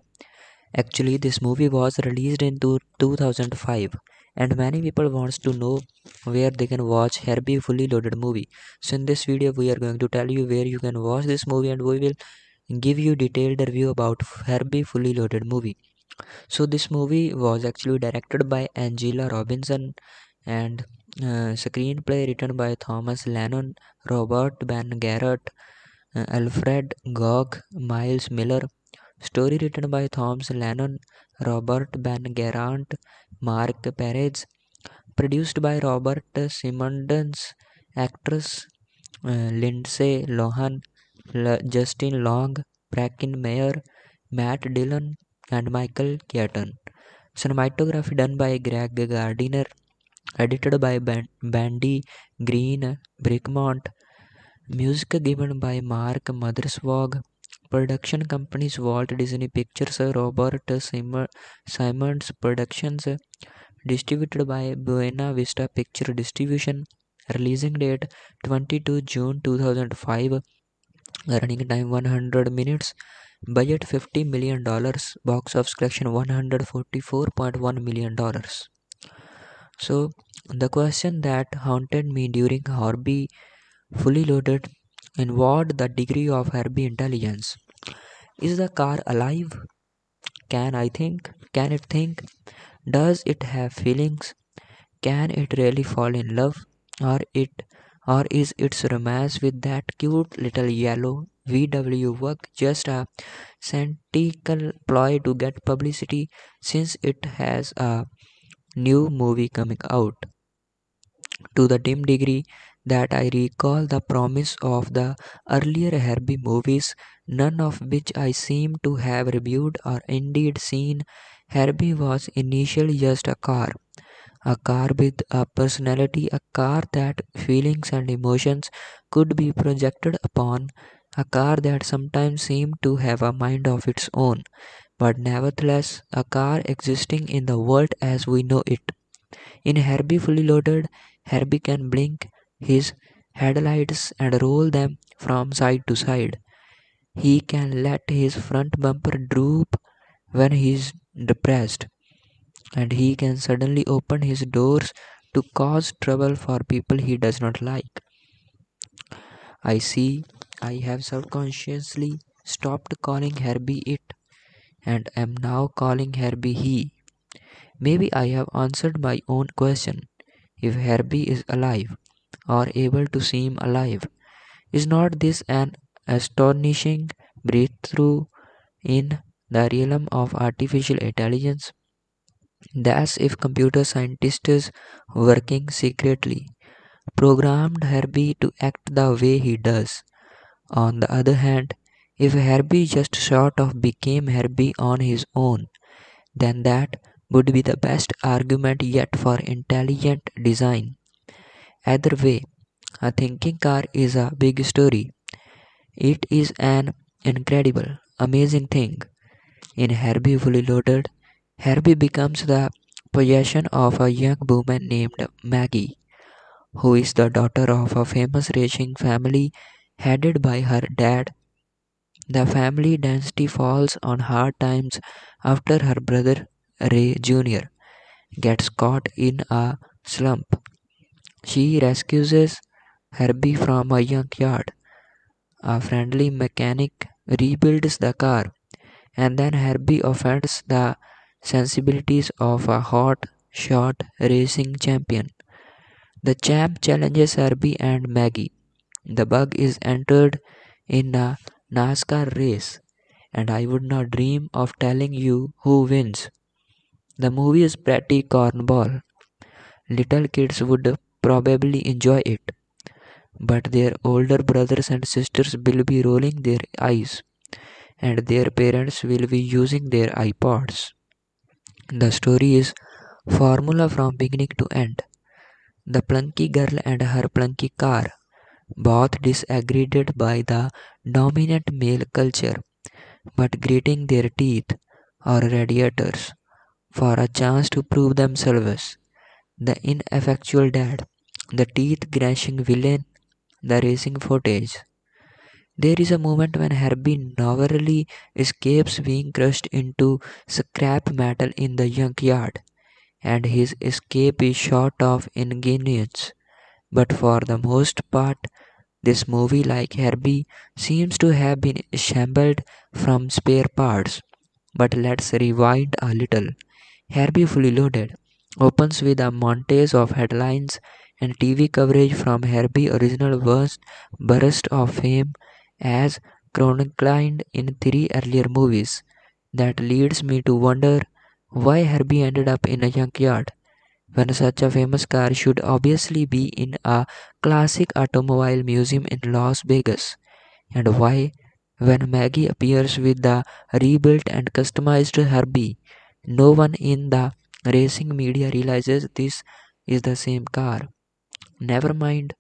Actually, this movie was released in 2005 and many people wants to know where they can watch Herbie Fully Loaded movie. So in this video, we are going to tell you where you can watch this movie and we will give you detailed review about Herbie Fully Loaded movie. So this movie was actually directed by Angela Robinson and uh, screenplay written by Thomas Lennon, Robert Ben Garant, uh, Alfred Gough, Miles Millar. Story written by Thomas Lennon, Robert Ben Garant, Mark Perez. Produced by Robert Simonds. Actress uh, Lindsay Lohan, L- Justin Long, Breckin Meyer, Matt Dillon, and Michael Keaton. Cinematography done by Greg Gardiner, edited by Bandy Greene Bricmont, music given by Mark Mothersbaugh, production companies Walt Disney Pictures, Robert Simonds Productions, distributed by Buena Vista Picture Distribution, releasing date 22 June 2005, running time 100 minutes, budget 50 million dollars, box office collection 144.1 million dollars. So the question that haunted me during Herbie fully loaded involved the degree of Herbie intelligence. Is the car alive? Can I think? Can it think? Does it have feelings? Can it really fall in love? Or it or is its romance with that cute little yellow VW work just a cynical ploy to get publicity since it has a new movie coming out? To the dim degree that I recall the promise of the earlier Herbie movies, none of which I seem to have reviewed or indeed seen, Herbie was initially just a car a car with a personality, a car that feelings and emotions could be projected upon, a car that sometimes seemed to have a mind of its own, but nevertheless a car existing in the world as we know it. In Herbie Fully Loaded, Herbie can blink his headlights and roll them from side to side. He can let his front bumper droop when he is depressed and he can suddenly open his doors to cause trouble for people he does not like. I see I have subconsciously stopped calling Herbie it and am now calling Herbie he. Maybe I have answered my own question. If Herbie is alive or able to seem alive, is not this an astonishing breakthrough in the realm of artificial intelligence? That's if computer scientists working secretly programmed Herbie to act the way he does. On the other hand, if Herbie just sort of became Herbie on his own, then that would be the best argument yet for intelligent design. Either way, a thinking car is a big story. It is an incredible, amazing thing. In Herbie Fully Loaded, Herbie becomes the possession of a young woman named Maggie, who is the daughter of a famous racing family headed by her dad. The family dynasty falls on hard times after her brother Ray Jr. gets caught in a slump. She rescues Herbie from a junkyard. A friendly mechanic rebuilds the car, and then Herbie offends the sensibilities of a hot shot racing champion. The champ challenges Herbie and Maggie. The bug is entered in a NASCAR race, and I would not dream of telling you who wins. The movie is pretty cornball. Little kids would probably enjoy it, but their older brothers and sisters will be rolling their eyes, and their parents will be using their iPods. The story is formula from beginning to end. The plunky girl and her plunky car, both disaggregated by the dominant male culture, but gritting their teeth or radiators for a chance to prove themselves. The ineffectual dad, the teeth gnashing villain, the racing footage. There is a moment when Herbie narrowly escapes being crushed into scrap metal in the junkyard, and his escape is short of ingenious. But for the most part, this movie, like Herbie, seems to have been assembled from spare parts. But let's rewind a little. Herbie Fully Loaded opens with a montage of headlines and TV coverage from Herbie original worst burst of fame as chronicled in three earlier movies. That leads me to wonder why Herbie ended up in a junkyard when such a famous car should obviously be in a classic automobile museum in Las Vegas, and why, when Maggie appears with the rebuilt and customized Herbie, no one in the racing media realizes this is the same car. Never mind,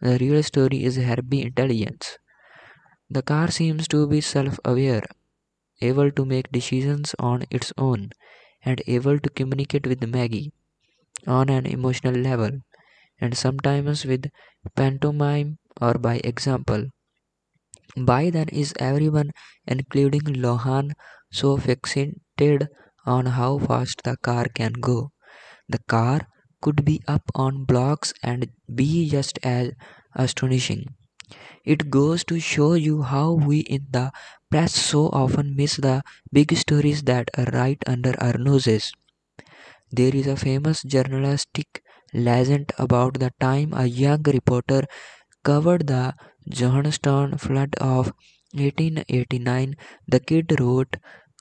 the real story is Herbie intelligence. The car seems to be self aware, able to make decisions on its own, and able to communicate with Maggie on an emotional level, and sometimes with pantomime or by example. By then, is everyone, including Lohan, so fixated on how fast the car can go? The car could be up on blocks and be just as astonishing. It goes to show you how we in the press so often miss the big stories that are right under our noses. There is a famous journalistic legend about the time a young reporter covered the Johnstown flood of 1889. The kid wrote,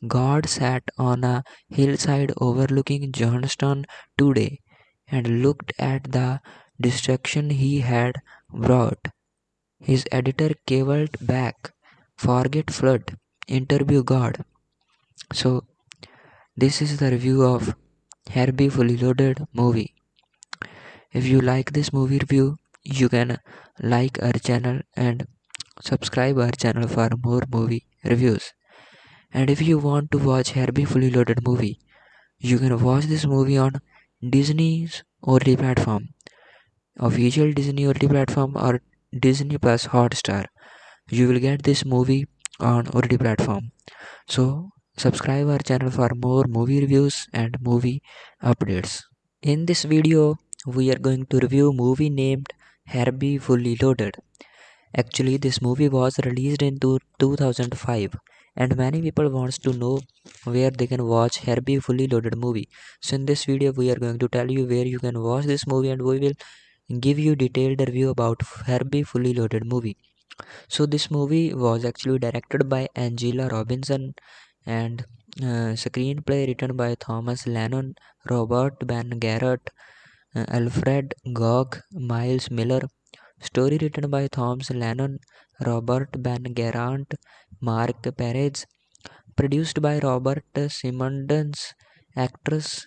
God sat on a hillside overlooking Johnstown today and looked at the destruction he had brought. His editor cavilled back, Forget flood, interview God. So, this is the review of Herbie Fully Loaded movie. If you like this movie review, you can like our channel and subscribe our channel for more movie reviews. And if you want to watch Herbie Fully Loaded movie, you can watch this movie on Disney's OTT platform, official Disney OTT platform or Disney Plus Hotstar. You will get this movie on OTT platform. So subscribe our channel for more movie reviews and movie updates. In this video, we are going to review movie named Herbie Fully Loaded. Actually, this movie was released in 2005 and many people wants to know where they can watch Herbie Fully Loaded movie. So in this video, we are going to tell you where you can watch this movie and we will give you detailed review about Herbie Fully Loaded movie. So this movie was actually directed by Angela Robinson and uh, screenplay written by Thomas Lennon, Robert Ben Garant, uh, Alfred Gough, Miles Millar. Story written by Thomas Lennon, Robert Ben Garant, Mark Perez. Produced by Robert Simonds, actress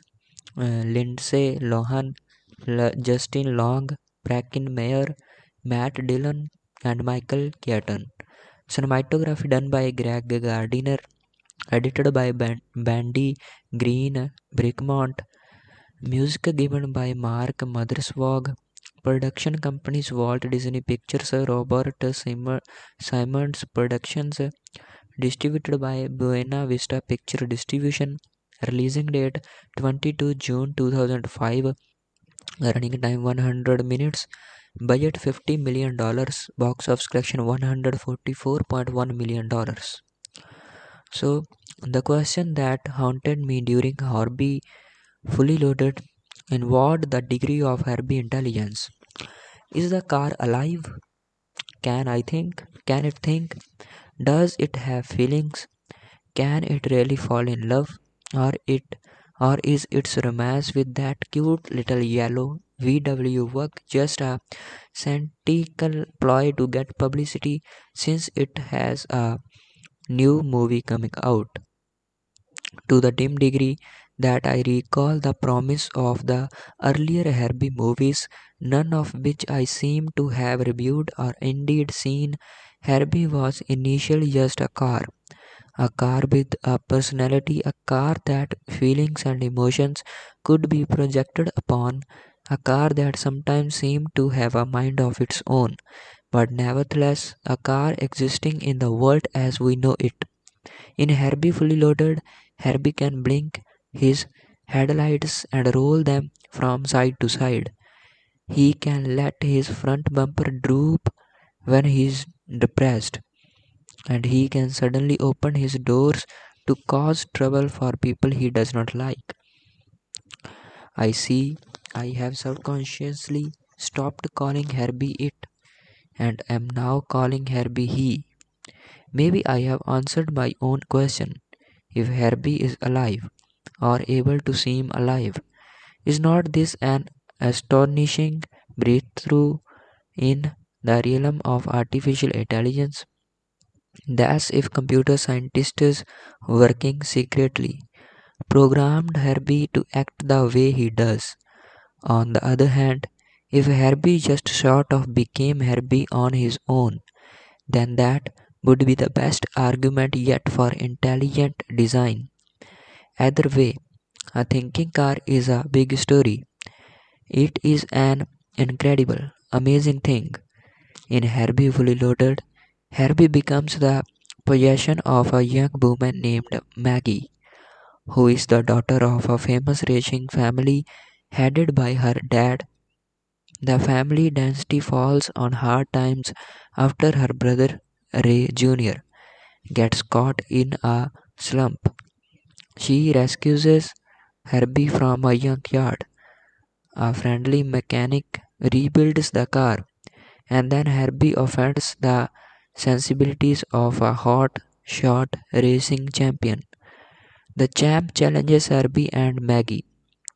uh, Lindsay Lohan, L- Justin Long, Breckin Meyer, Matt Dillon, and Michael Keaton. Cinematography done by Greg Gardiner, edited by Ban- Bandy Greene Bricmont, music given by Mark Mothersbaugh, production companies Walt Disney Pictures, Robert Sim- Simonds Productions, distributed by Buena Vista Picture Distribution, releasing date 22 June 2005, running time 100 minutes, budget 50 million dollars, box office collection 144.1 million dollars. So the question that haunted me during Herbie fully loaded involved the degree of Herbie intelligence. Is the car alive? Can I think? Can it think? Does it have feelings? Can it really fall in love? Or it or is its romance with that cute little yellow VW work just a cynical ploy to get publicity since it has a new movie coming out? To the dim degree that I recall the promise of the earlier Herbie movies, none of which I seem to have reviewed or indeed seen, Herbie was initially just a car. A car with a personality, a car that feelings and emotions could be projected upon, a car that sometimes seemed to have a mind of its own, but nevertheless a car existing in the world as we know it. In Herbie Fully Loaded, Herbie can blink his headlights and roll them from side to side. He can let his front bumper droop when he is depressed, and he can suddenly open his doors to cause trouble for people he does not like. I see I have subconsciously stopped calling Herbie it and am now calling Herbie he. Maybe I have answered my own question. If Herbie is alive, or able to seem alive, is not this an astonishing breakthrough in the realm of artificial intelligence? That's if computer scientists working secretly programmed Herbie to act the way he does. On the other hand, if Herbie just sort of became Herbie on his own, then that would be the best argument yet for intelligent design. Either way, a thinking car is a big story. It is an incredible, amazing thing. In Herbie Fully Loaded, Herbie becomes the possession of a young woman named Maggie, who is the daughter of a famous racing family headed by her dad. The family dynasty falls on hard times after her brother Ray Jr. gets caught in a slump. She rescues Herbie from a junkyard. A friendly mechanic rebuilds the car, and then Herbie offends the sensibilities of a hot shot racing champion. The champ challenges Herbie and Maggie.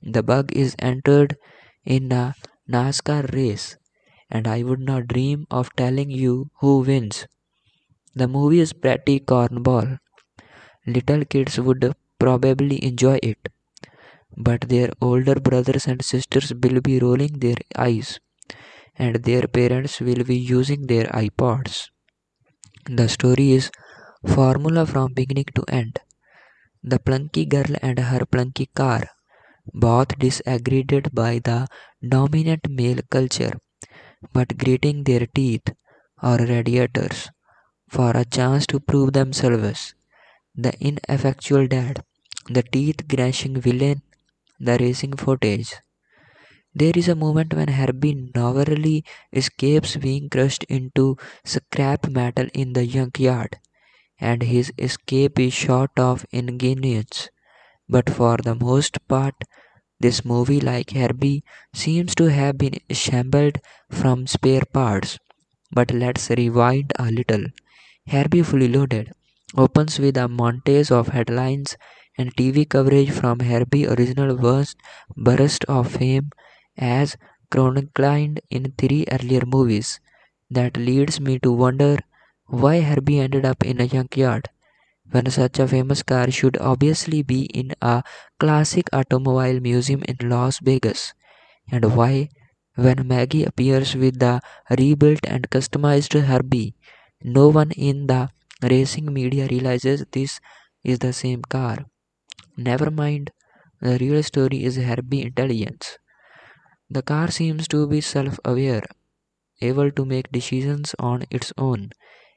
The bug is entered in a NASCAR race, and I would not dream of telling you who wins. The movie is pretty cornball. Little kids would probably enjoy it, but their older brothers and sisters will be rolling their eyes, and their parents will be using their iPods. The story is formula from beginning to end. The plunky girl and her plunky car, both disagreed by the dominant male culture, but gritting their teeth or radiators for a chance to prove themselves. The ineffectual dad, the teeth gnashing villain, the racing footage. There is a moment when Herbie narrowly escapes being crushed into scrap metal in the junkyard, and his escape is short of inconvenience. But for the most part, this movie, like Herbie, seems to have been assembled from spare parts. But let's rewind a little. Herbie Fully Loaded opens with a montage of headlines and TV coverage from Herbie original burst, burst of fame as chronicled in three earlier movies. That leads me to wonder why Herbie ended up in a junkyard when such a famous car should obviously be in a classic automobile museum in Las Vegas, and why, when Maggie appears with the rebuilt and customized Herbie, no one in the racing media realizes this is the same car. Never mind, the real story is Herbie intelligence. The car seems to be self aware, able to make decisions on its own,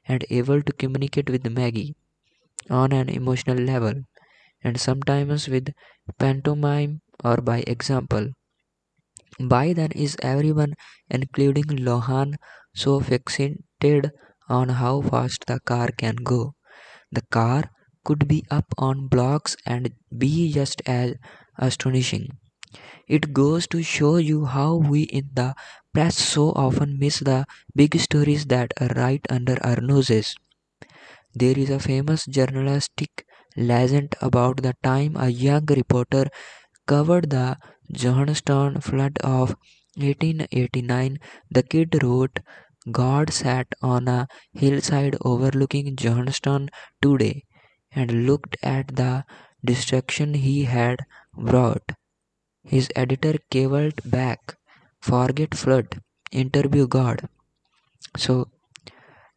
and able to communicate with Maggie on an emotional level, and sometimes with pantomime or by example. By then, is everyone, including Lohan, so fixated on how fast the car can go? The car could be up on blocks and be just as astonishing. It goes to show you how we in the press so often miss the big stories that are right under our noses. There is a famous journalistic legend about the time a young reporter covered the Johnstown flood of 1889. The kid wrote, God sat on a hillside overlooking Johnstown today and looked at the destruction he had brought. His editor cabled back, forget flood, interview God. So,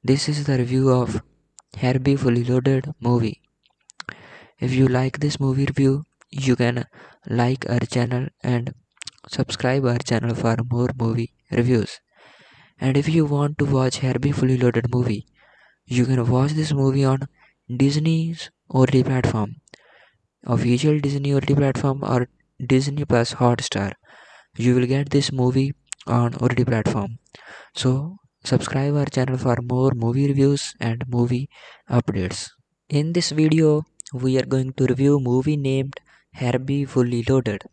this is the review of Herbie Fully Loaded movie. If you like this movie review, you can like our channel and subscribe our channel for more movie reviews. And if you want to watch Herbie Fully Loaded movie, you can watch this movie on Disney's OTT platform, official Disney OTT platform or Disney Plus Hotstar. You will get this movie on OTT platform. So subscribe our channel for more movie reviews and movie updates. In this video, we are going to review movie named Herbie Fully Loaded.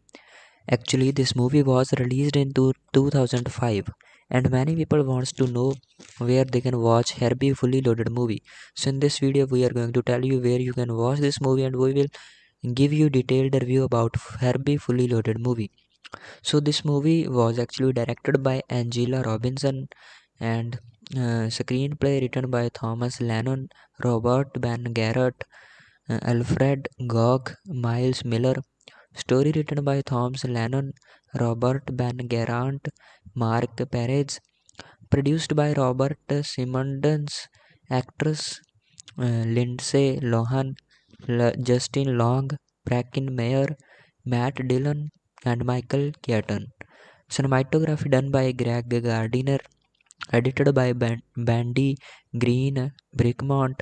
Actually, this movie was released in 2005 and many people wants to know where they can watch Herbie Fully Loaded movie. So in this video, we are going to tell you where you can watch this movie and we will give you detailed review about Herbie Fully Loaded movie. So this movie was actually directed by Angela Robinson and uh, screenplay written by Thomas Lennon, Robert Ben Garant, uh, Alfred Gough, Miles Millar. Story written by Thomas Lennon, Robert Ben Garant, Mark Perez. Produced by Robert Simonds. Actress uh, Lindsay Lohan, L- Justin Long, Breckin Meyer, Matt Dillon, and Michael Keaton. Cinematography done by Greg Gardiner. Edited by Bandy Greene Bricmont,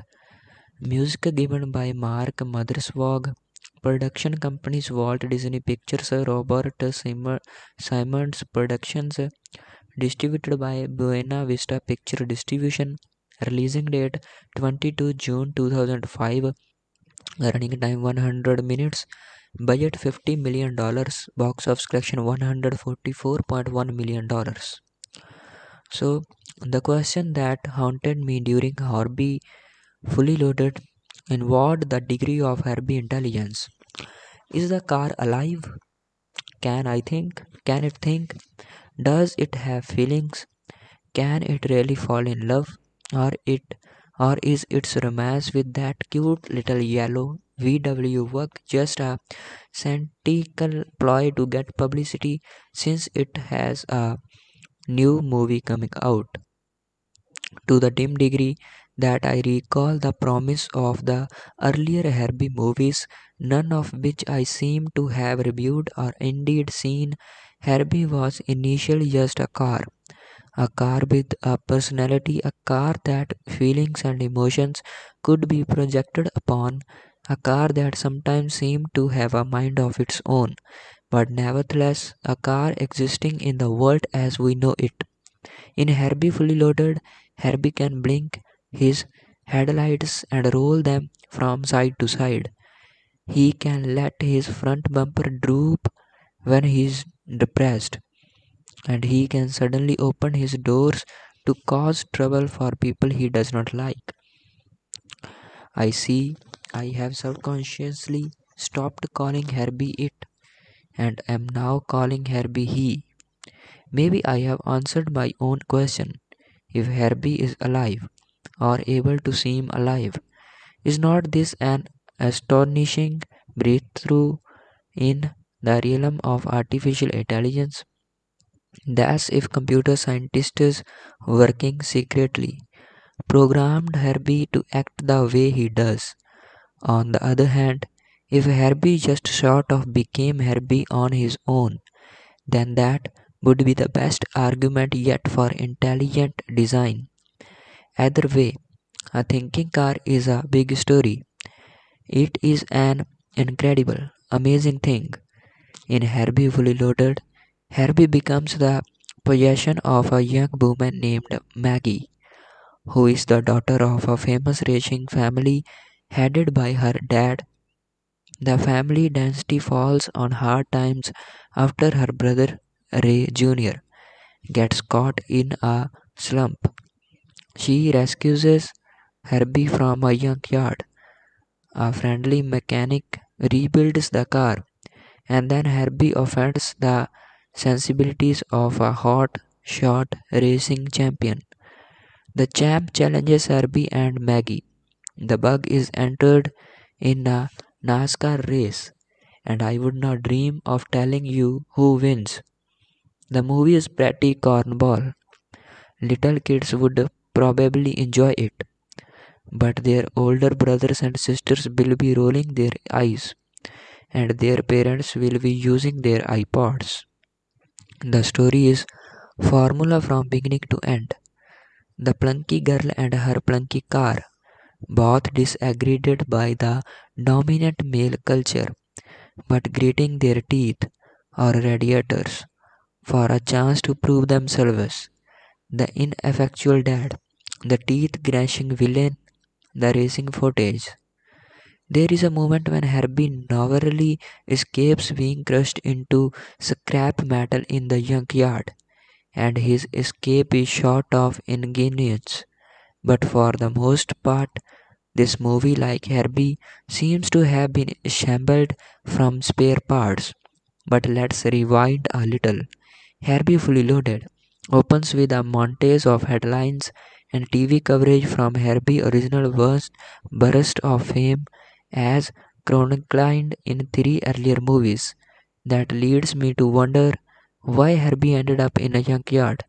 music given by Mark Mothersbaugh, production companies Walt Disney Pictures, Robert Simonds Productions, distributed by Buena Vista Picture Distribution, releasing date 22 June 2005, running time 100 minutes, budget 50 million dollars, box office collection 144.1 million dollars. So the question that haunted me during Herbie fully loaded involved the degree of Herbie intelligence. Is the car alive? Can I think? Can it think? Does it have feelings? Can it really fall in love? Or it or is its romance with that cute little yellow VW work just a cynical ploy to get publicity since it has a new movie coming out? To the dim degree that I recall the promise of the earlier Herbie movies, none of which I seem to have reviewed or indeed seen, Herbie was initially just a car. A car with a personality, a car that feelings and emotions could be projected upon, a car that sometimes seemed to have a mind of its own, but nevertheless a car existing in the world as we know it. In Herbie Fully Loaded, Herbie can blink his headlights and roll them from side to side. He can let his front bumper droop when he is depressed, and he can suddenly open his doors to cause trouble for people he does not like. I see I have subconsciously stopped calling Herbie it and am now calling Herbie he. Maybe I have answered my own question. If Herbie is alive, or able to seem alive, is not this an astonishing breakthrough in the realm of artificial intelligence? That's if computer scientists working secretly programmed Herbie to act the way he does. On the other hand, if Herbie just sort of became Herbie on his own, then that would be the best argument yet for intelligent design. Either way, a thinking car is a big story. It is an incredible, amazing thing. In Herbie Fully Loaded, Herbie becomes the possession of a young woman named Maggie, who is the daughter of a famous racing family headed by her dad. The family dynasty falls on hard times after her brother Ray Jr. gets caught in a slump. She rescues Herbie from a junkyard. A friendly mechanic rebuilds the car, and then Herbie offends the sensibilities of a hot shot racing champion. The champ challenges Herbie and Maggie. The bug is entered in a NASCAR race, and I would not dream of telling you who wins. The movie is pretty cornball. Little kids would probably enjoy it, but their older brothers and sisters will be rolling their eyes, and their parents will be using their iPods. The story is formula from beginning to end. The plunky girl and her plunky car, both disagreed by the dominant male culture, but gritting their teeth or radiators for a chance to prove themselves. The ineffectual dad, the teeth gnashing villain, the racing footage. There is a moment when Herbie narrowly escapes being crushed into scrap metal in the junkyard, and his escape is short of ingenious. But for the most part, this movie, like Herbie, seems to have been assembled from spare parts. But let's rewind a little. Herbie Fully Loaded opens with a montage of headlines and TV coverage from Herbie's original burst of fame as chronicled in three earlier movies. That leads me to wonder why Herbie ended up in a junkyard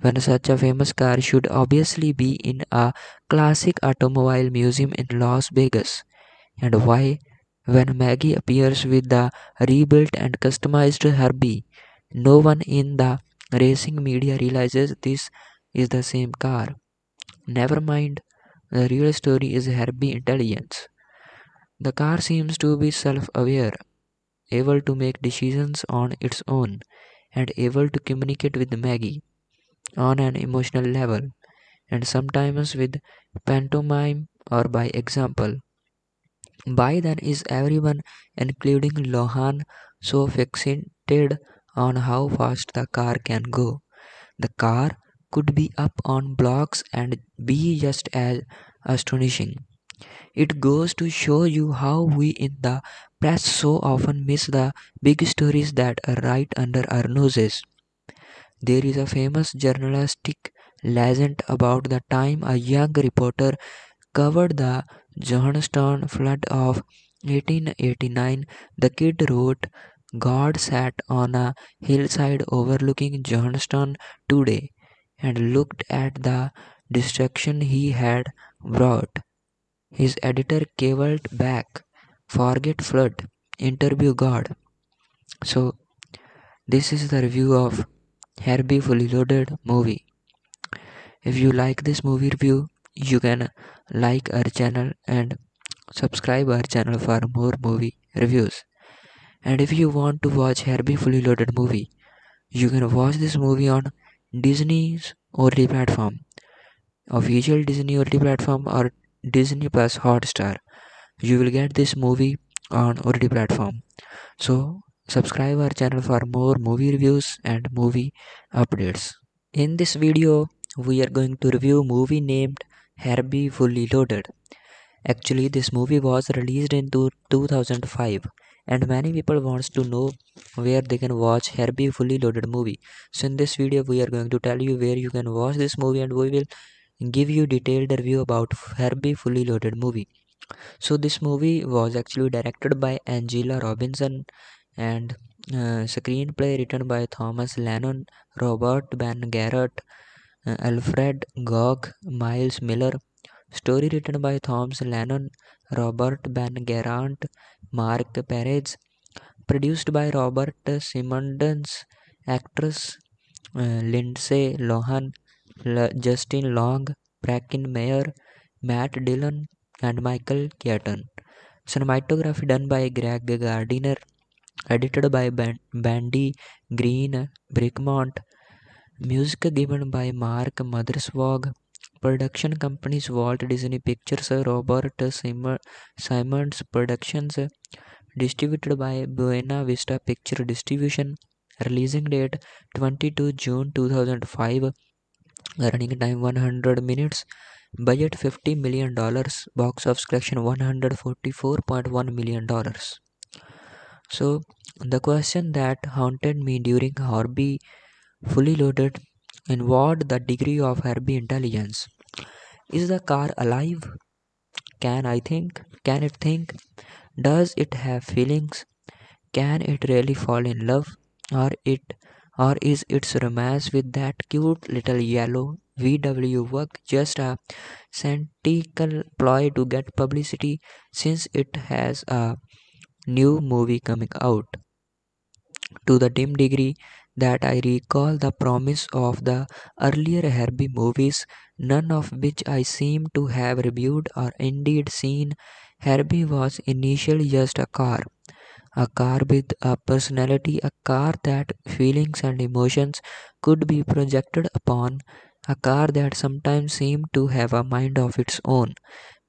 when such a famous car should obviously be in a classic automobile museum in Las Vegas, and why, when Maggie appears with the rebuilt and customized Herbie, no one in the racing media realizes this is the same car. Never mind, the real story is Herbie intelligence. The car seems to be self aware, able to make decisions on its own, and able to communicate with Maggie on an emotional level, and sometimes with pantomime or by example. By then, is everyone, including Lohan, so fixated on how fast the car can go? The car could be up on blocks and be just as astonishing. It goes to show you how we in the press so often miss the big stories that are right under our noses. There is a famous journalistic legend about the time a young reporter covered the Johnstown flood of 1889. The kid wrote, God sat on a hillside overlooking Johnstown today and looked at the destruction he had brought. His editor cavilled back, Forget flood, interview God. So, this is the review of Herbie Fully Loaded movie. If you like this movie review, you can like our channel and subscribe our channel for more movie reviews. And if you want to watch Herbie Fully Loaded movie, you can watch this movie on Disney's OTT platform, official Disney OTT platform or Disney Plus Hotstar. You will get this movie on OTT platform. So subscribe our channel for more movie reviews and movie updates. In this video, we are going to review movie named Herbie Fully Loaded. Actually, this movie was released in 2005 and many people wants to know where they can watch Herbie Fully Loaded movie. So in this video, we are going to tell you where you can watch this movie and we will give you detailed review about Herbie Fully Loaded movie. So this movie was actually directed by Angela Robinson and uh, screenplay written by Thomas Lennon, Robert Ben Garant, uh, Alfred Gough, Miles Millar. Story written by Thomas Lennon, Robert Ben Garant, Mark Perez. Produced by Robert Simonds, actress uh, Lindsay Lohan, L- Justin Long, Breckin Meyer, Matt Dillon, and Michael Keaton. Cinematography done by Greg Gardiner, edited by Ban- Bandy Greene Bricmont, music given by Mark Mothersbaugh, production companies Walt Disney Pictures, Robert Sim- Simonds Productions, distributed by Buena Vista Picture Distribution, releasing date 22 June 2005, running time 100 minutes, budget 50 million dollars, box office collection 144.1 million dollars. So the question that haunted me during Herbie fully loaded involved the degree of Herbie intelligence. Is the car alive? Can I think? Can it think? Does it have feelings? Can it really fall in love? Or it or is its romance with that cute little yellow VW work just a cynical ploy to get publicity since it has a new movie coming out? To the dim degree that I recall the promise of the earlier Herbie movies, none of which I seem to have reviewed or indeed seen, Herbie was initially just a car. A car with a personality, a car that feelings and emotions could be projected upon, a car that sometimes seemed to have a mind of its own,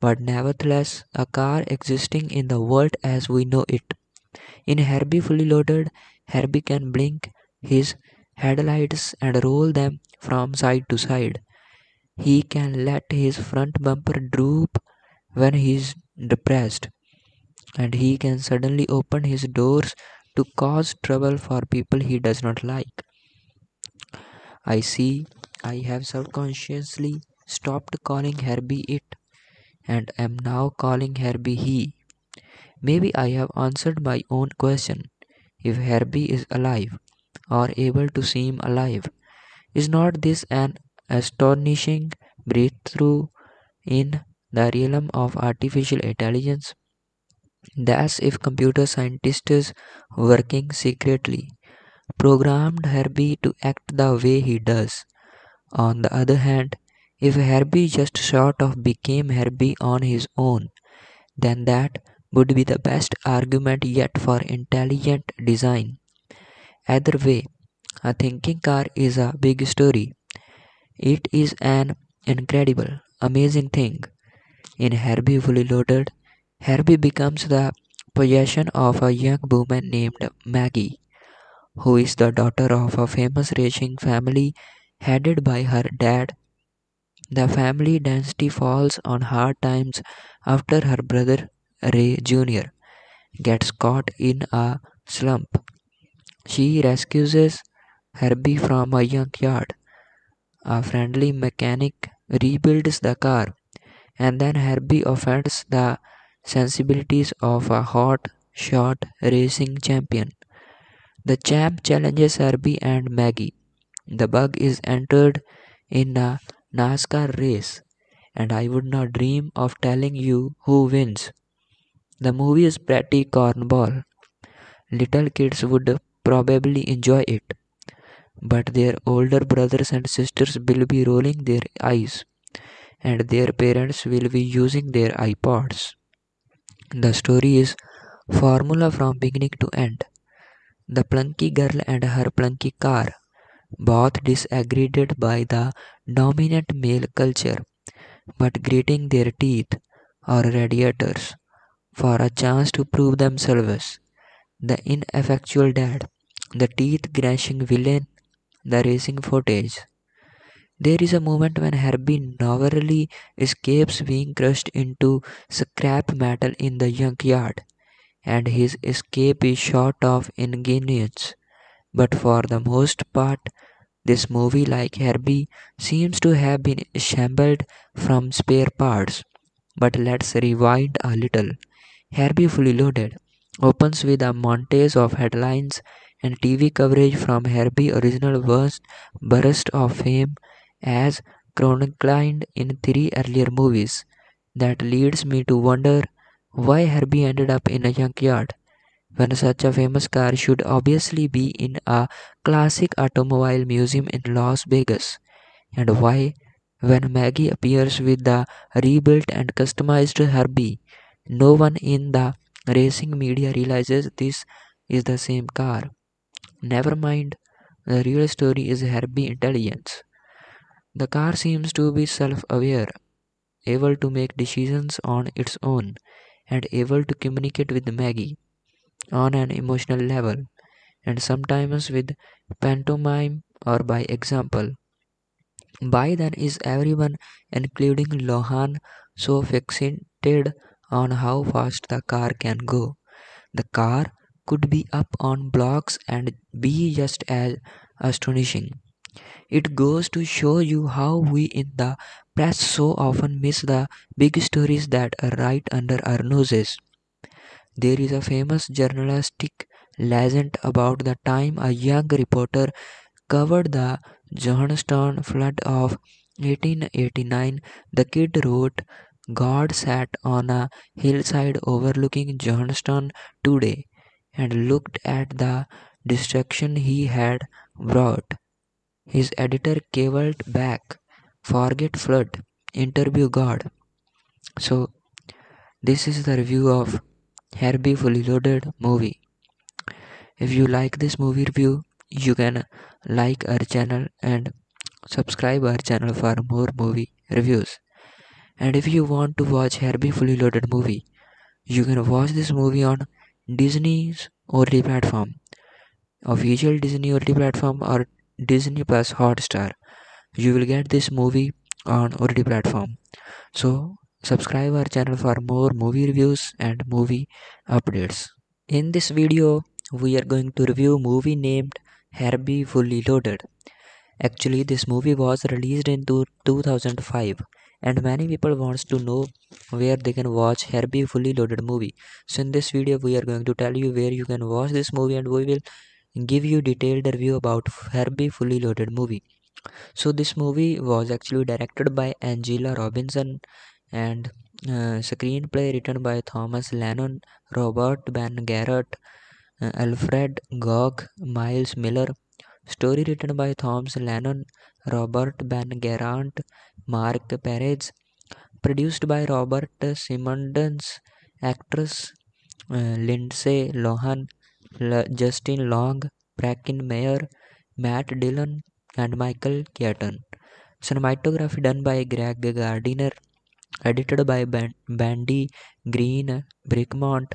but nevertheless a car existing in the world as we know it. In Herbie Fully Loaded, Herbie can blink his headlights and roll them from side to side. He can let his front bumper droop when he is depressed, and he can suddenly open his doors to cause trouble for people he does not like. I see I have subconsciously stopped calling Herbie it and am now calling Herbie he. Maybe I have answered my own question. If Herbie is alive, or able to seem alive, is not this an astonishing breakthrough in the realm of artificial intelligence? That's if computer scientists working secretly programmed Herbie to act the way he does. On the other hand, if Herbie just sort of became Herbie on his own, then that would be the best argument yet for intelligent design. Either way, a thinking car is a big story. It is an incredible, amazing thing. In Herbie Fully Loaded, Herbie becomes the possession of a young woman named Maggie, who is the daughter of a famous racing family headed by her dad. The family dynasty falls on hard times after her brother Ray Jr. gets caught in a slump. She rescues Herbie from a junkyard. A friendly mechanic rebuilds the car, and then Herbie offends the sensibilities of a hot shot racing champion. The champ challenges Herbie and Maggie. The bug is entered in a NASCAR race, and I would not dream of telling you who wins. The movie is pretty cornball. Little kids would probably enjoy it, but their older brothers and sisters will be rolling their eyes, and their parents will be using their iPods. The story is formula from beginning to end. The plunky girl and her plunky car, both disagreed by the dominant male culture, but gritting their teeth or radiators for a chance to prove themselves. The ineffectual dad, the teeth gnashing villain, the racing footage. There is a moment when Herbie narrowly escapes being crushed into scrap metal in the junkyard, and his escape is short of inconvenience. But for the most part, this movie, like Herbie, seems to have been assembled from spare parts. But let's rewind a little. Herbie Fully Loaded opens with a montage of headlines and TV coverage from Herbie original burst, burst of fame as chronicled in three earlier movies. That leads me to wonder why Herbie ended up in a junkyard when such a famous car should obviously be in a classic automobile museum in Las Vegas, and why, when Maggie appears with the rebuilt and customized Herbie, no one in the racing media realizes this is the same car. Never mind, the real story is Herbie intelligence. The car seems to be self aware, able to make decisions on its own, and able to communicate with Maggie on an emotional level, and sometimes with pantomime or by example. By then, is everyone, including Lohan, so fixated on how fast the car can go? The car could be up on blocks and be just as astonishing. It goes to show you how we in the press so often miss the big stories that are right under our noses. There is a famous journalistic legend about the time a young reporter covered the Johnstown flood of 1889. The kid wrote, God sat on a hillside overlooking Johnstown today and looked at the destruction he had brought. His editor cavilled back, forget flood, interview God. So, this is the review of Herbie Fully Loaded movie. If you like this movie review, you can like our channel and subscribe our channel for more movie reviews. And if you want to watch Herbie Fully Loaded movie, you can watch this movie on Disney's OTT platform, official Disney OTT platform or Disney Plus Hotstar. You will get this movie on OTT platform. So subscribe our channel for more movie reviews and movie updates. In this video, we are going to review movie named Herbie Fully Loaded. Actually, this movie was released in 2005 and many people wants to know where they can watch Herbie Fully Loaded movie. So in this video, we are going to tell you where you can watch this movie and we will give you detailed review about Herbie Fully Loaded movie. So this movie was actually directed by Angela Robinson and uh, screenplay written by Thomas Lennon, Robert Ben Garant, uh, Alfred Gough, Miles Millar. Story written by Thomas Lennon, Robert Ben Garant, Mark Perez. Produced by Robert Simonds, actress uh, Lindsay Lohan, L- Justin Long, Breckin Meyer, Matt Dillon, and Michael Keaton. Cinematography done by Greg Gardiner, edited by Ban- Bandy Greene Bricmont.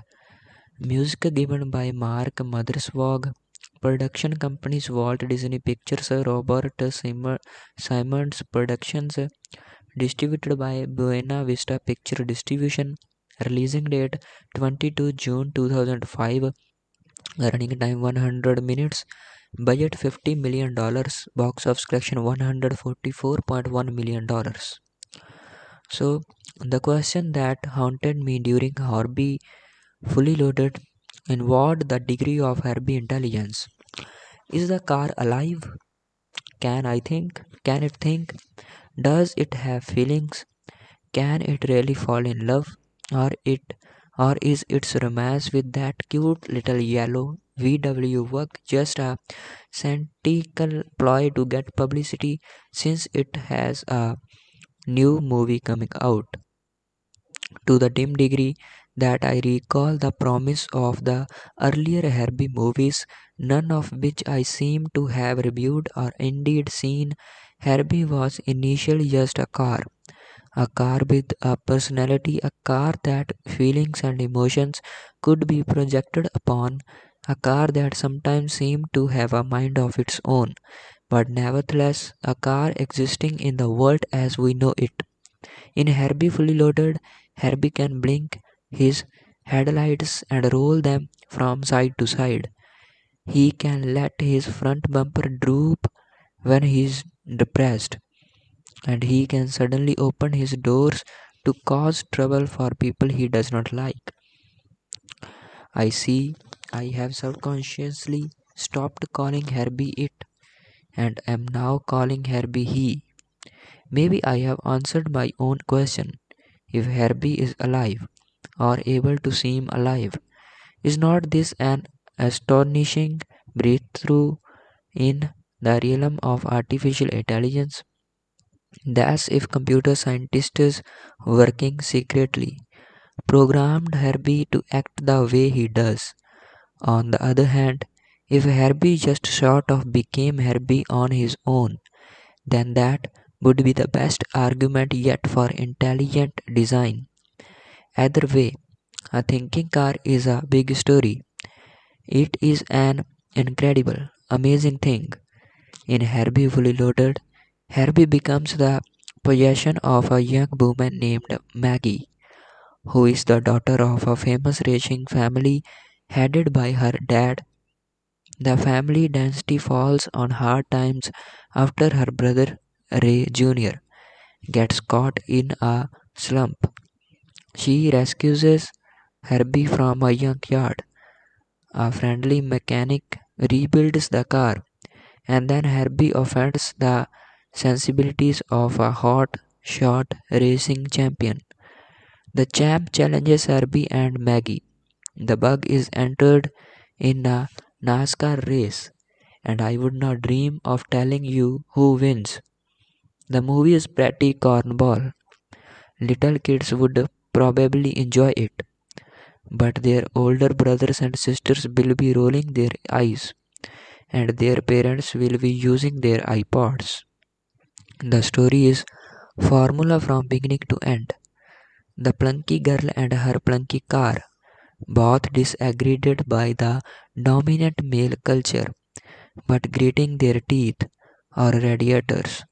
Music given by Mark Mothersbaugh. Production companies Walt Disney Pictures, Robert Sim- Simonds Productions. Distributed by Buena Vista Picture Distribution. Releasing date 22 June 2005. Running time 100 minutes. Budget 50 million dollars. Box office collection 144.1 million dollars. So the question that haunted me during Herbie fully loaded involved the degree of Herbie intelligence. Is the car alive? Can I think? Can it think? Does it have feelings? Can it really fall in love? Or it or is its romance with that cute little yellow VW work just a cynical ploy to get publicity since it has a new movie coming out? To the dim degree that I recall the promise of the earlier Herbie movies, none of which I seem to have reviewed or indeed seen, Herbie was initially just a car. A car with a personality, a car that feelings and emotions could be projected upon, a car that sometimes seemed to have a mind of its own, but nevertheless a car existing in the world as we know it. In Herbie Fully Loaded, Herbie can blink his headlights and roll them from side to side. He can let his front bumper droop when he is depressed, and he can suddenly open his doors to cause trouble for people he does not like. I see I have subconsciously stopped calling Herbie it and am now calling Herbie he. Maybe I have answered my own question. If Herbie is alive, or able to seem alive, is not this an astonishing breakthrough in the realm of artificial intelligence? That's if computer scientists working secretly programmed Herbie to act the way he does. On the other hand, if Herbie just sort of became Herbie on his own, then that would be the best argument yet for intelligent design. Either way, a thinking car is a big story. It is an incredible, amazing thing. In Herbie Fully Loaded, Herbie becomes the possession of a young woman named Maggie, who is the daughter of a famous racing family headed by her dad. The family dynasty falls on hard times after her brother Ray Jr. gets caught in a slump. She rescues Herbie from a junkyard. A friendly mechanic rebuilds the car, and then Herbie offends the sensibilities of a hot shot racing champion. The champ challenges Herbie and Maggie. The bug is entered in a NASCAR race, and I would not dream of telling you who wins. The movie is pretty cornball. Little kids would probably enjoy it, but their older brothers and sisters will be rolling their eyes, and their parents will be using their iPods. The story is formula from beginning to end. The plunky girl and her plunky car, both disaggregated by the dominant male culture, but gritting their teeth or radiators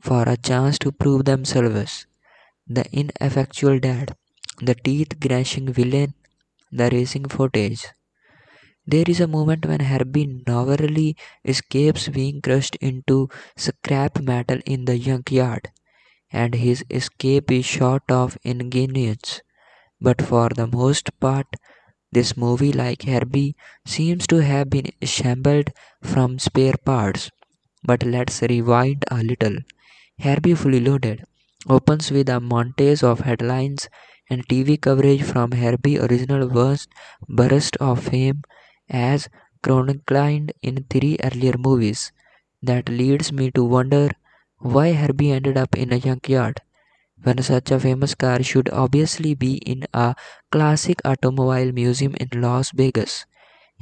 for a chance to prove themselves. The ineffectual dad, the teeth gnashing villain, the racing footage. There is a moment when Herbie narrowly escapes being crushed into scrap metal in the junkyard, and his escape is short of ingenious. But for the most part, this movie, like Herbie, seems to have been assembled from spare parts. But let's rewind a little. Herbie Fully Loaded opens with a montage of headlines and TV coverage from Herbie original burst, burst of fame as chronicled in three earlier movies that leads me to wonder why Herbie ended up in a junkyard when such a famous car should obviously be in a classic automobile museum in Las Vegas,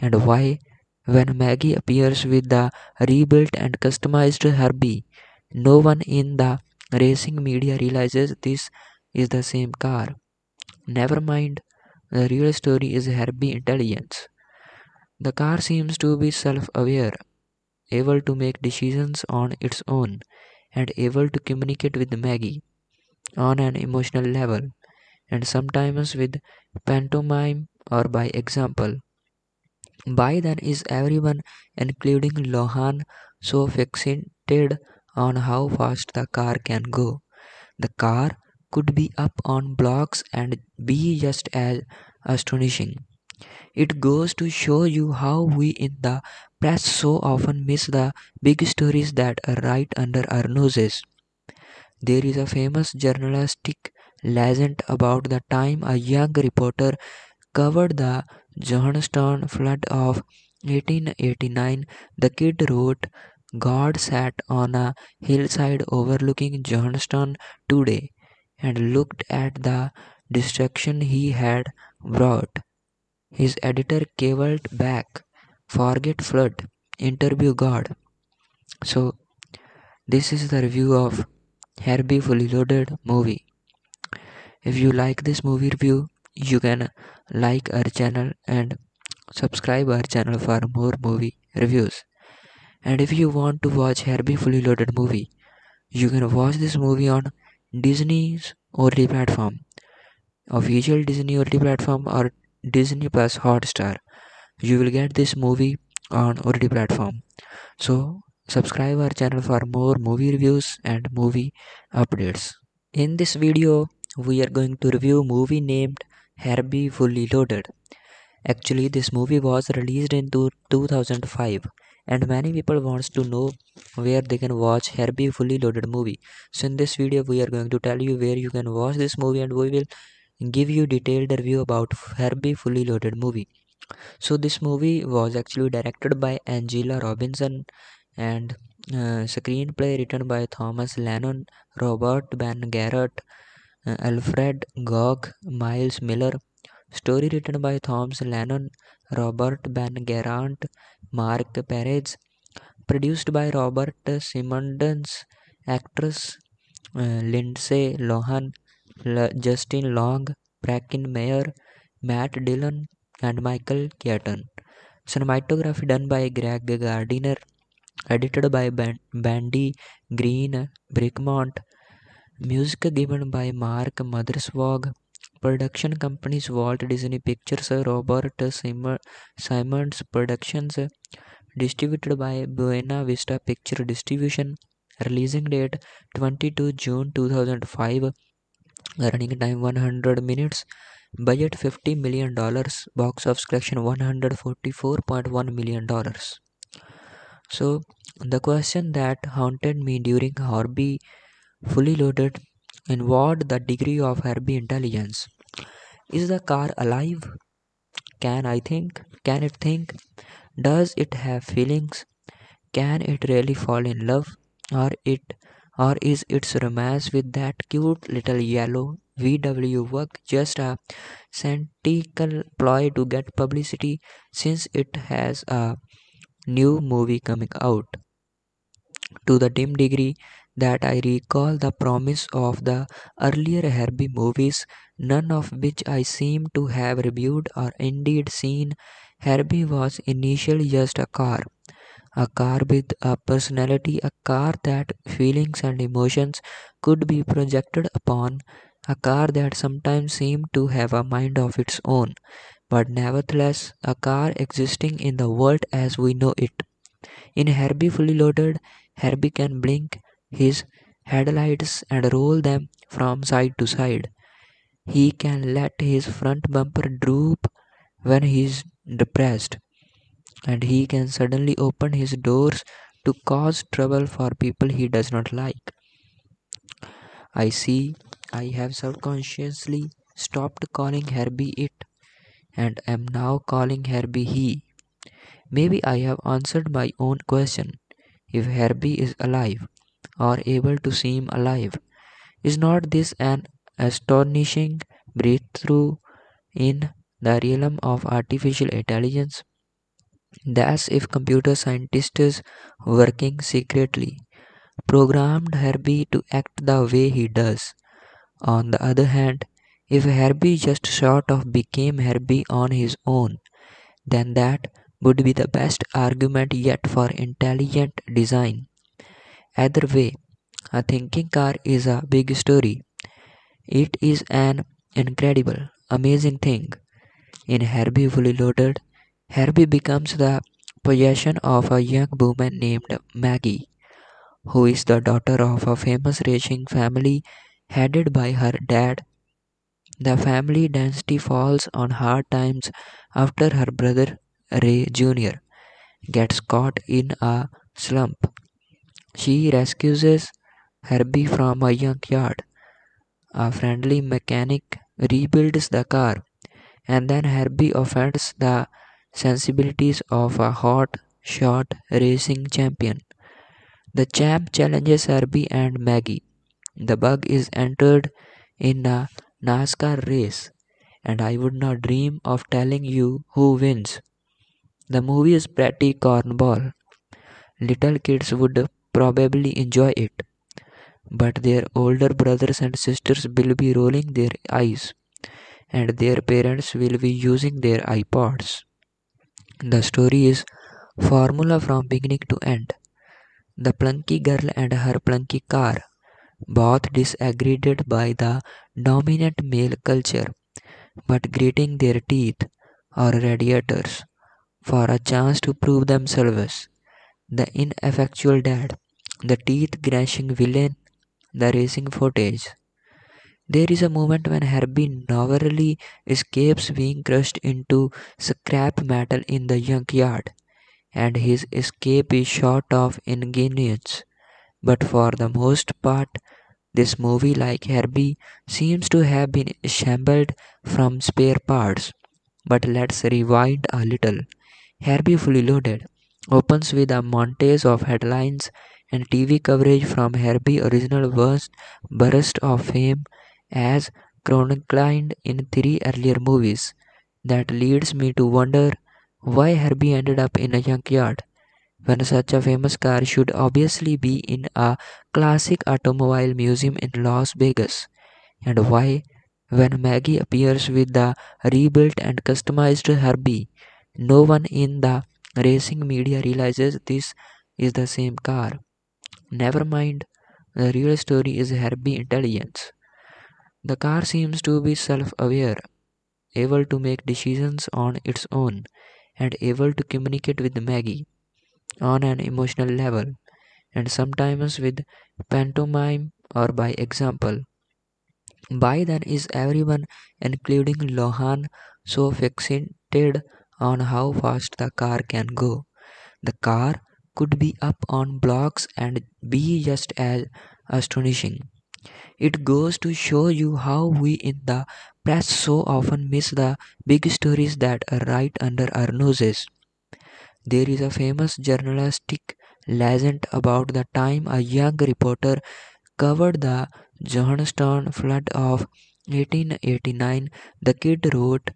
and why, when Maggie appears with the rebuilt and customized Herbie, no one in the racing media realizes this is the same car. Never mind, the real story is Herbie intelligence. The car seems to be self aware, able to make decisions on its own, and able to communicate with Maggie on an emotional level, and sometimes with pantomime or by example. By then, is everyone, including Lohan, so fixated on how fast the car can go? The car could be up on blocks and be just as astonishing. It goes to show you how we in the press so often miss the big stories that are right under our noses. There is a famous journalistic legend about the time a young reporter covered the Johnstown flood of 1889. The kid wrote, God sat on a hillside overlooking Johnstown today and looked at the destruction he had brought. His editor cabled back, Forget flood, interview God. So, this is the review of Herbie Fully Loaded movie. If you like this movie review, you can like our channel and subscribe our channel for more movie reviews. And if you want to watch Herbie Fully Loaded movie, you can watch this movie on Disney's OTT platform, official Disney OTT platform or Disney Plus Hotstar. You will get this movie on OTT platform. So subscribe our channel for more movie reviews and movie updates. In this video, we are going to review movie named Herbie Fully Loaded. Actually, this movie was released in 2005 and many people wants to know where they can watch Herbie Fully Loaded movie. So in this video, we are going to tell you where you can watch this movie and we will give you detailed review about Herbie Fully Loaded movie. So this movie was actually directed by Angela Robinson and uh, screenplay written by Thomas Lennon, Robert Ben Garant, uh, Alfred Gough, Miles Millar. Story written by Thomas Lennon, Robert Ben Garant, Mark Perez. Produced by Robert Simonds. Actress uh, Lindsay Lohan, L- Justin Long, Breckin Meyer, Matt Dillon, and Michael Keaton. Cinematography done by Greg Gardiner, edited by Bandy Greene Bricmont, music given by Mark Mothersbaugh, production companies Walt Disney Pictures, Robert Simonds Productions, distributed by Buena Vista Picture Distribution, releasing date 22 June 2005, running time 100 minutes, budget 50 million dollars, box office collection 144.1 million dollars. So, the question that haunted me during Herbie fully loaded involved the degree of Herbie intelligence. Is the car alive? Can I think? Can it think? Does it have feelings? Can it really fall in love? Or it or is its romance with that cute little yellow VW work just a cynical ploy to get publicity since it has a new movie coming out. To the dim degree that I recall the promise of the earlier Herbie movies, none of which I seem to have reviewed or indeed seen, Herbie was initially just a car. A car with a personality, a car that feelings and emotions could be projected upon, a car that sometimes seemed to have a mind of its own, but nevertheless a car existing in the world as we know it. In Herbie Fully Loaded, Herbie can blink his headlights and roll them from side to side. He can let his front bumper droop when he is depressed, and he can suddenly open his doors to cause trouble for people he does not like. I see I have subconsciously stopped calling Herbie it and am now calling Herbie he. Maybe I have answered my own question. if Herbie is alive or able to seem alive. Is not this an astonishing breakthrough in the realm of artificial intelligence? That's if computer scientists working secretly programmed Herbie to act the way he does. On the other hand, if Herbie just sort of became Herbie on his own, then that would be the best argument yet for intelligent design. Either way, a thinking car is a big story. It is an incredible, amazing thing. In Herbie Fully Loaded, Herbie becomes the possession of a young woman named Maggie, who is the daughter of a famous racing family headed by her dad. The family dynasty falls on hard times after her brother Ray Jr. gets caught in a slump. She rescues Herbie from a junkyard. A friendly mechanic rebuilds the car, and then Herbie offends the sensibilities of a hot shot racing champion. The champ challenges Herbie and Maggie. The bug is entered in a NASCAR race, and I would not dream of telling you who wins. The movie is pretty cornball. Little kids would probably enjoy it, but their older brothers and sisters will be rolling their eyes, and their parents will be using their iPods. The story is formula from beginning to end. The plunky girl and her plunky car, both disaggregated by the dominant male culture, but gritting their teeth or radiators for a chance to prove themselves. The ineffectual dad, the teeth gnashing villain, the racing footage. There is a moment when Herbie narrowly escapes being crushed into scrap metal in the junkyard, and his escape is short of ingenious. But for the most part, this movie, like Herbie, seems to have been assembled from spare parts. But let's rewind a little. Herbie Fully Loaded opens with a montage of headlines and TV coverage from Herbie's original worst burst of fame as chronicled in three earlier movies. That leads me to wonder why Herbie ended up in a junkyard when such a famous car should obviously be in a classic automobile museum in Las Vegas, and why, when Maggie appears with the rebuilt and customized Herbie, no one in the racing media realizes this is the same car. Never mind, the real story is Herbie intelligence. The car seems to be self aware, able to make decisions on its own, and able to communicate with Maggie on an emotional level, and sometimes with pantomime or by example. By then, is everyone, including Lohan, so fixated on how fast the car can go? The car could be up on blocks and be just as astonishing. It goes to show you how we in the press so often miss the big stories that are right under our noses. There is a famous journalistic legend about the time a young reporter covered the Johnstown flood of 1889. The kid wrote,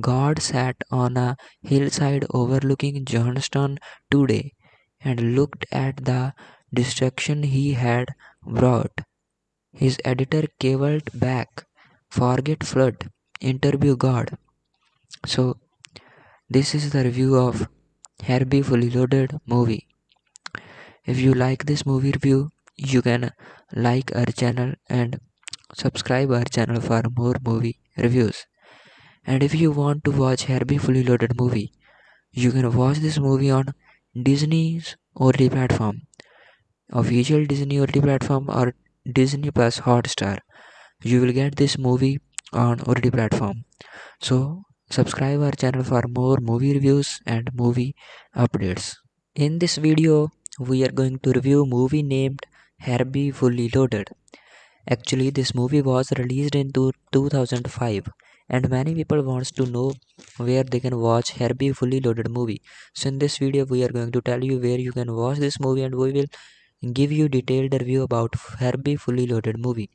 God sat on a hillside overlooking Johnstown today and looked at the destruction he had brought. His editor cavilled back, Forget flood, interview God. So, this is the review of Herbie Fully Loaded movie. If you like this movie review, you can like our channel and subscribe our channel for more movie reviews. And if you want to watch Herbie Fully Loaded movie, you can watch this movie on Disney's OTT platform, official Disney OTT platform or Disney Plus Hotstar. You will get this movie on OTT platform. So subscribe our channel for more movie reviews and movie updates. In this video, we are going to review movie named Herbie Fully Loaded. Actually, this movie was released in 2005 and many people wants to know where they can watch Herbie fully loaded movie. So in this video we are going to tell you where you can watch this movie and we will give you detailed review about Herbie fully loaded movie.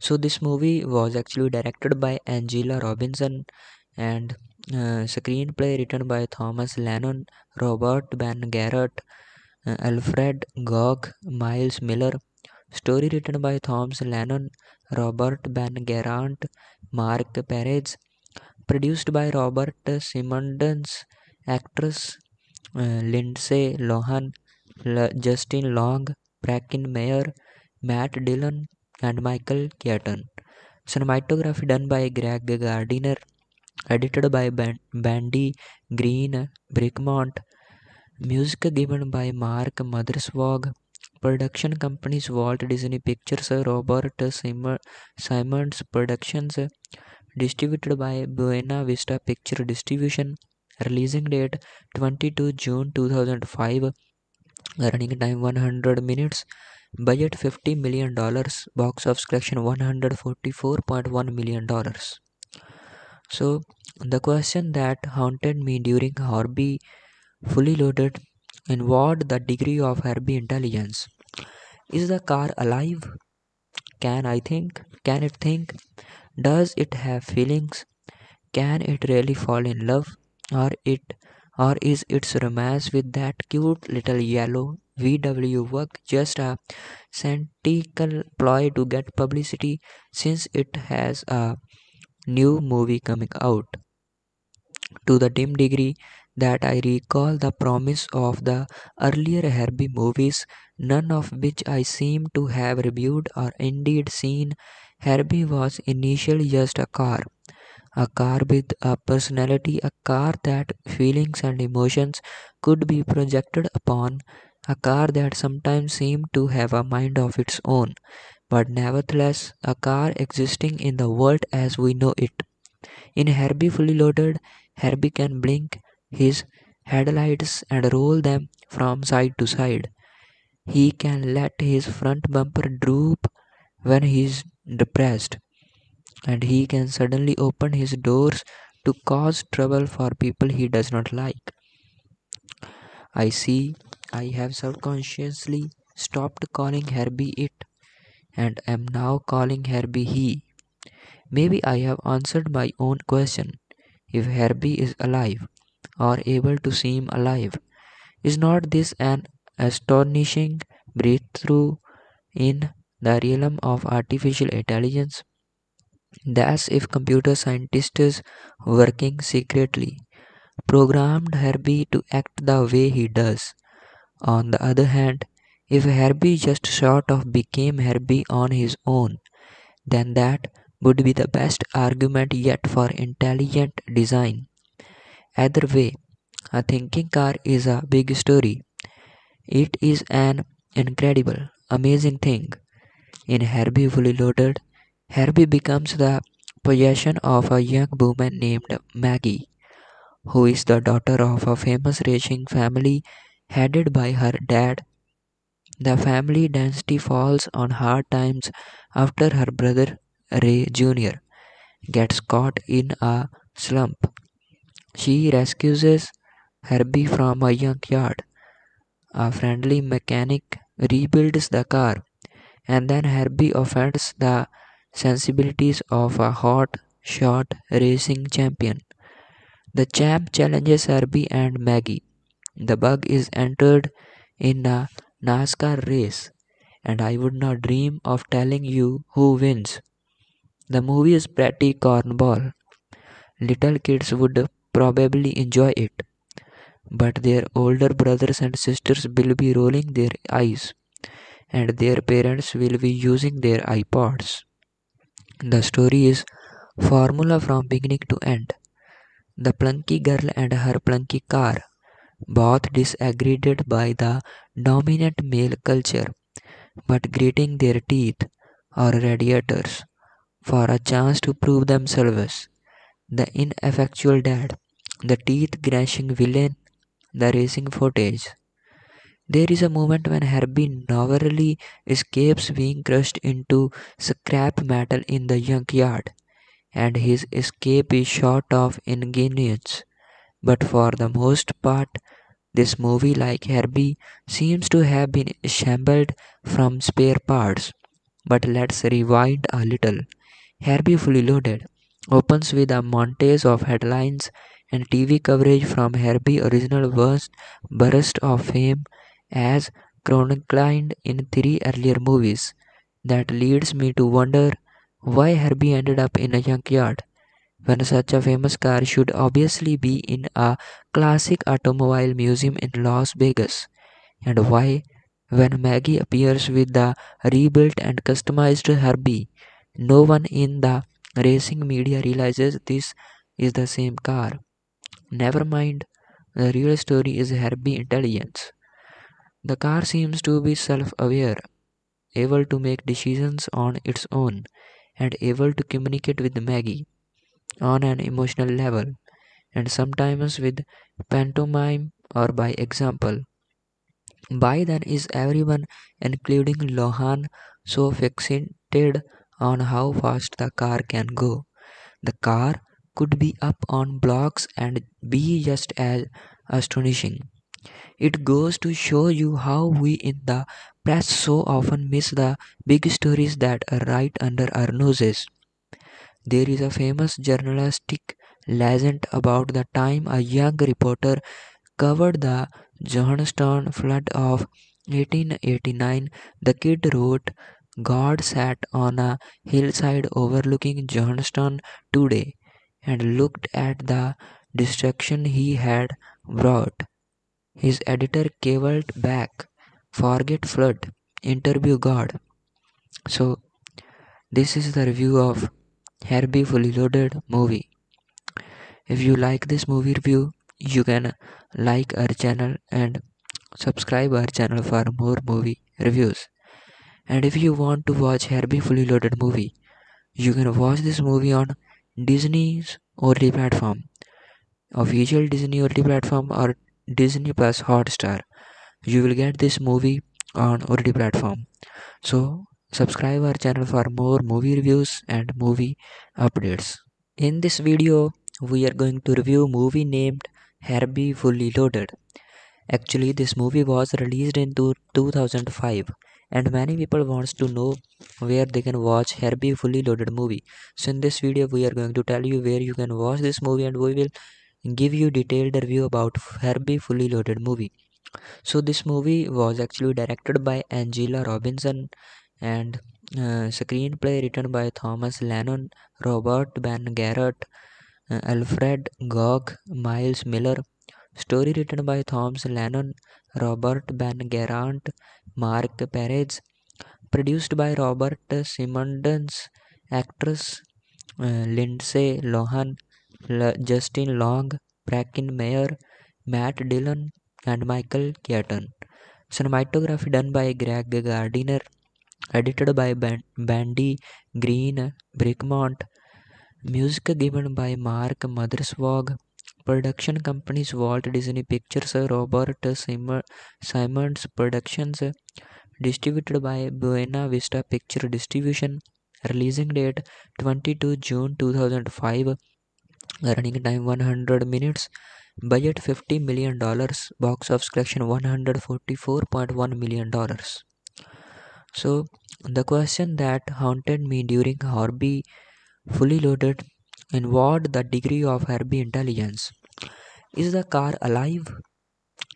So this movie was actually directed by Angela Robinson and uh, screenplay written by Thomas Lennon, Robert Ben Garant, uh, Alfred Gough, Miles Millar. Story written by Thomas Lennon, Robert Ben Garant, Mark Perez. Produced by Robert Simonds, actress uh, Lindsay Lohan, L- Justin Long, Breckin Meyer, Matt Dillon, and Michael Keaton. Cinematography done by Greg Gardiner, edited by Ban- Bandy Greene Bricmont, music given by Mark Mothersbaugh, production companies Walt Disney Pictures, Robert Sim- Simonds Productions, distributed by Buena Vista Picture Distribution, releasing date 22 June 2005, running time 100 minutes, budget 50 million dollars, box office collection 144.1 million dollars. So the question that haunted me during Herbie fully loaded involved the degree of Herbie intelligence. Is the car alive? Can I think? Can it think? Does it have feelings? Can it really fall in love? Or it or is its romance with that cute little yellow VW work just a cynical ploy to get publicity since it has a new movie coming out? To the dim degree that I recall the promise of the earlier Herbie movies, none of which I seem to have reviewed or indeed seen, Herbie was initially just a car. A car with a personality, a car that feelings and emotions could be projected upon, a car that sometimes seemed to have a mind of its own, but nevertheless a car existing in the world as we know it. In Herbie Fully Loaded, Herbie can blink his headlights and roll them from side to side. He can let his front bumper droop when he is depressed, and he can suddenly open his doors to cause trouble for people he does not like. I see I have subconsciously stopped calling Herbie it and am now calling Herbie he. Maybe I have answered my own question. If Herbie is alive, or able to seem alive, is not this an astonishing breakthrough in the realm of artificial intelligence? That's if computer scientists working secretly programmed Herbie to act the way he does. On the other hand, if Herbie just sort of became Herbie on his own, then that would be the best argument yet for intelligent design. Either way, a thinking car is a big story. It is an incredible, amazing thing. In Herbie Fully Loaded, Herbie becomes the possession of a young woman named Maggie, who is the daughter of a famous racing family headed by her dad. The family dynasty falls on hard times after her brother Ray Jr. gets caught in a slump. She rescues Herbie from a junkyard. A friendly mechanic rebuilds the car, and then Herbie offends the sensibilities of a hot shot racing champion. The champ challenges Herbie and Maggie. The bug is entered in a NASCAR race, and I would not dream of telling you who wins. The movie is pretty cornball. Little kids would probably enjoy it, but their older brothers and sisters will be rolling their eyes, and their parents will be using their iPods. The story is formula from beginning to end. The plunky girl and her plunky car, both disagreed by the dominant male culture, but gritting their teeth or radiators for a chance to prove themselves. The ineffectual dad, the teeth gnashing villain, the racing footage. There is a moment when Herbie narrowly escapes being crushed into scrap metal in the junkyard, and his escape is short of ingenuous. But for the most part, this movie, like Herbie, seems to have been assembled from spare parts. But let's rewind a little. Herbie Fully Loaded opens with a montage of headlines and TV coverage from Herbie's original burst, burst of fame as chronicled in three earlier movies. That leads me to wonder why Herbie ended up in a junkyard when such a famous car should obviously be in a classic automobile museum in Las Vegas, and why, when Maggie appears with the rebuilt and customized Herbie, no one in the racing media realizes this is the same car. Never mind, the real story is Herbie intelligence. The car seems to be self aware, able to make decisions on its own, and able to communicate with Maggie on an emotional level, and sometimes with pantomime or by example. By then, is everyone, including Lohan, so fixated on how fast the car can go? The car could be up on blocks and be just as astonishing. It goes to show you how we in the press so often miss the big stories that are right under our noses. There is a famous journalistic legend about the time a young reporter covered the Johnstown flood of 1889. The kid wrote, God sat on a hillside overlooking Johnstown today and looked at the destruction he had brought. His editor cavilled back, forget flood, interview God. So, this is the review of Herbie Fully Loaded movie. If you like this movie review, you can like our channel and subscribe our channel for more movie reviews. And if you want to watch Herbie Fully Loaded movie, you can watch this movie on Disney's OTT platform, official Disney OTT platform or Disney Plus Hotstar. You will get this movie on OTT platform. So subscribe our channel for more movie reviews and movie updates. In this video, we are going to review movie named Herbie Fully Loaded. Actually, this movie was released in 2005 and many people wants to know where they can watch Herbie Fully Loaded movie. So in this video, we are going to tell you where you can watch this movie and we will give you detailed review about Herbie Fully Loaded movie. So this movie was actually directed by Angela Robinson and uh, screenplay written by Thomas Lennon, Robert Ben Garant, uh, Alfred Gough, Miles Millar. Story written by Thomas Lennon, Robert Ben Garant, Mark Perez. Produced by Robert Simonds. Actress uh, Lindsay Lohan, L- Justin Long, Breckin Meyer, Matt Dillon, and Michael Keaton. Cinematography done by Greg Gardiner, edited by Ban- Bandy Greene Bricmont, music given by Mark Mothersbaugh, production companies Walt Disney Pictures, Robert Sim- Simonds Productions, distributed by Buena Vista Picture Distribution, releasing date 22 June 2005, running time 100 minutes, budget 50 million dollars, box office collection 144.1 million dollars. So, the question that haunted me during Herbie fully loaded involved the degree of Herbie intelligence. Is the car alive?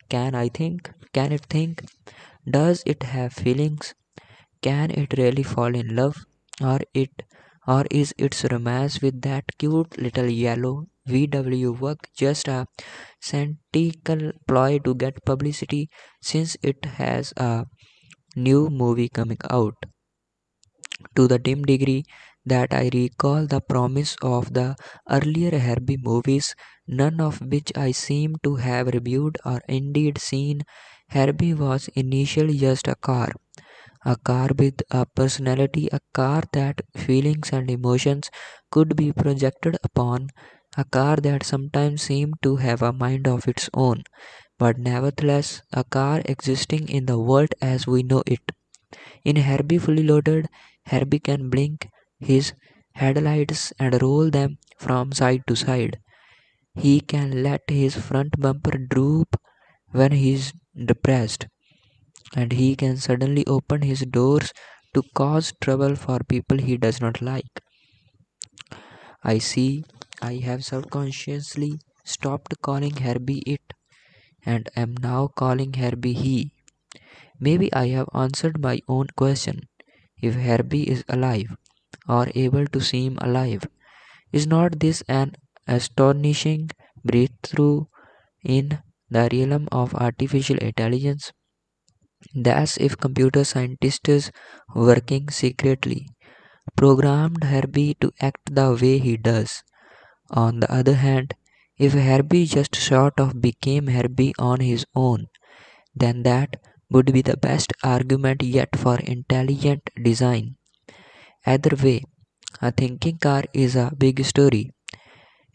Can I think? Can it think? Does it have feelings? Can it really fall in love? Or it or is its romance with that cute little yellow VW work just a cynical ploy to get publicity since it has a new movie coming out? To the dim degree that I recall the promise of the earlier Herbie movies, none of which I seem to have reviewed or indeed seen, Herbie was initially just a car. A car with a personality, a car that feelings and emotions could be projected upon, a car that sometimes seemed to have a mind of its own, but nevertheless a car existing in the world as we know it. In Herbie Fully Loaded, Herbie can blink his headlights and roll them from side to side. He can let his front bumper droop when he is depressed, and he can suddenly open his doors to cause trouble for people he does not like. I see I have subconsciously stopped calling Herbie it and am now calling Herbie he. Maybe I have answered my own question. If Herbie is alive, or able to seem alive, is not this an astonishing breakthrough in the realm of artificial intelligence? That's if computer scientists working secretly programmed Herbie to act the way he does. On the other hand, if Herbie just sort of became Herbie on his own, then that would be the best argument yet for intelligent design. Either way, a thinking car is a big story.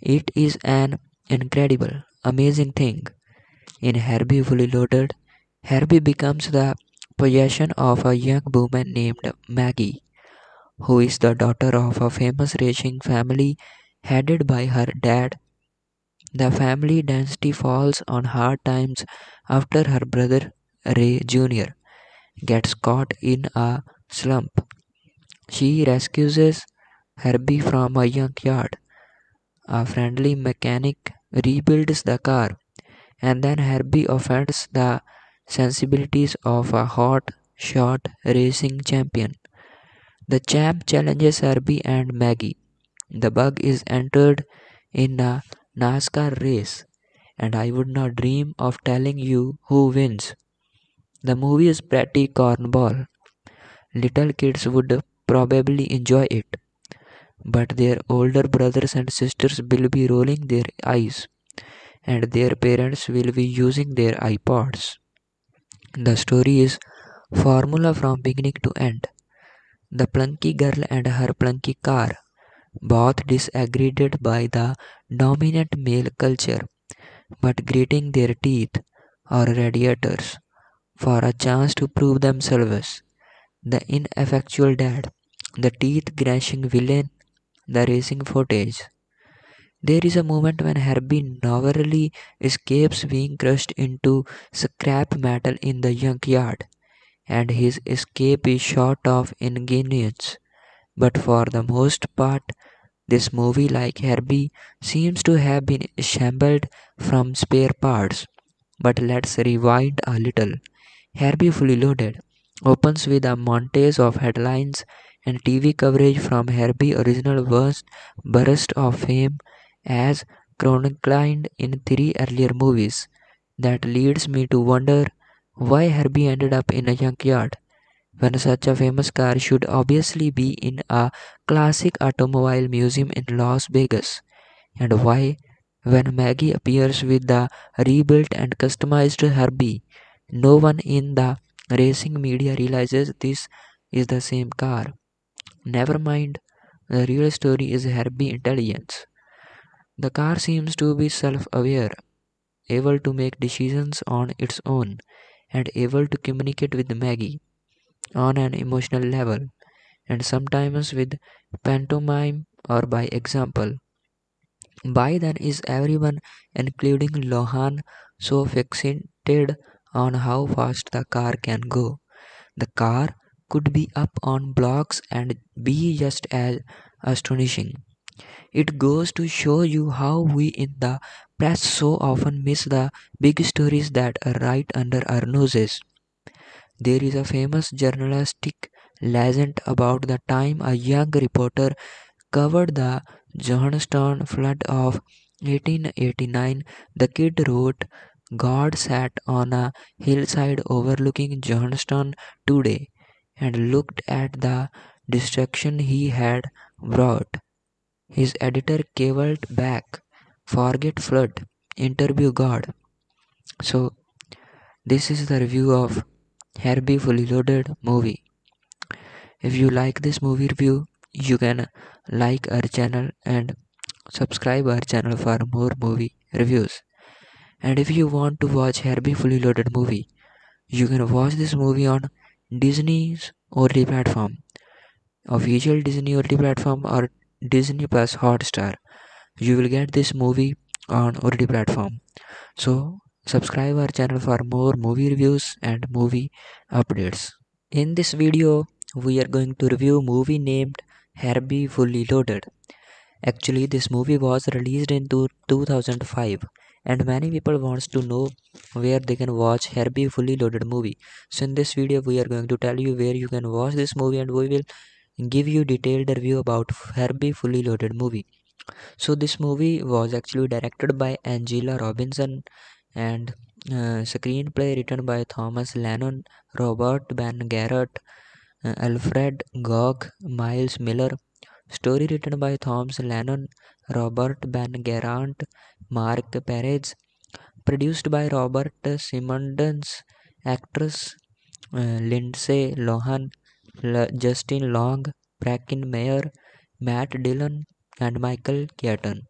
It is an incredible, amazing thing. In Herbie Fully Loaded, Herbie becomes the possession of a young woman named Maggie, who is the daughter of a famous racing family headed by her dad. The family dynasty falls on hard times after her brother Ray Jr. gets caught in a slump. She rescues Herbie from a junkyard. A friendly mechanic rebuilds the car, and then Herbie offends the sensibilities of a hot shot racing champion. The champ challenges Herbie and Maggie. The bug is entered in a NASCAR race, and I would not dream of telling you who wins. The movie is pretty cornball. Little kids would probably enjoy it, but their older brothers and sisters will be rolling their eyes, and their parents will be using their iPods. The story is formula from beginning to end. The plunky girl and her plunky car, both disagreed by the dominant male culture, but gritting their teeth or radiators for a chance to prove themselves. The ineffectual dad, the teeth gnashing villain, the racing footage. There is a moment when Herbie narrowly escapes being crushed into scrap metal in the junkyard, and his escape is short of ingenious. But for the most part, this movie, like Herbie, seems to have been assembled from spare parts. But let's rewind a little. Herbie Fully Loaded opens with a montage of headlines and TV coverage from Herbie original burst, burst of fame as chronicled in three earlier movies. That leads me to wonder why Herbie ended up in a junkyard when such a famous car should obviously be in a classic automobile museum in Las Vegas, and why, when Maggie appears with the rebuilt and customized Herbie, no one in the racing media realizes this is the same car. Never mind, the real story is Herbie intelligence. The car seems to be self aware, able to make decisions on its own, and able to communicate with Maggie on an emotional level, and sometimes with pantomime or by example. By then, is everyone, including Lohan, so fixated on how fast the car can go. The car could be up on blocks and be just as astonishing. It goes to show you how we in the press so often miss the big stories that are right under our noses. There is a famous journalistic legend about the time a young reporter covered the Johnstown flood of 1889. The kid wrote, God sat on a hillside overlooking Johnstown today and looked at the destruction he had brought. His editor cavilled back, Forget flood, interview God. So, this is the review of Herbie Fully Loaded movie. If you like this movie review, you can like our channel and subscribe our channel for more movie reviews. And if you want to watch Herbie Fully Loaded movie, you can watch this movie on Disney's OTT platform, official Disney OTT platform or Disney Plus Hotstar. You will get this movie on OTT platform. So subscribe our channel for more movie reviews and movie updates. In this video, we are going to review movie named Herbie Fully Loaded. Actually, this movie was released in 2005 and many people wants to know where they can watch Herbie Fully Loaded movie. So in this video, we are going to tell you where you can watch this movie and we will give you detailed review about Herbie Fully Loaded movie. So this movie was actually directed by Angela Robinson and uh, screenplay written by Thomas Lennon, Robert Ben Garant, uh, Alfred Gough, Miles Millar. Story written by Thomas Lennon, Robert Ben Garant, Mark Perez. Produced by Robert Simonds, actress uh, Lindsay Lohan, L- Justin Long, Breckin Meyer, Matt Dillon, and Michael Keaton.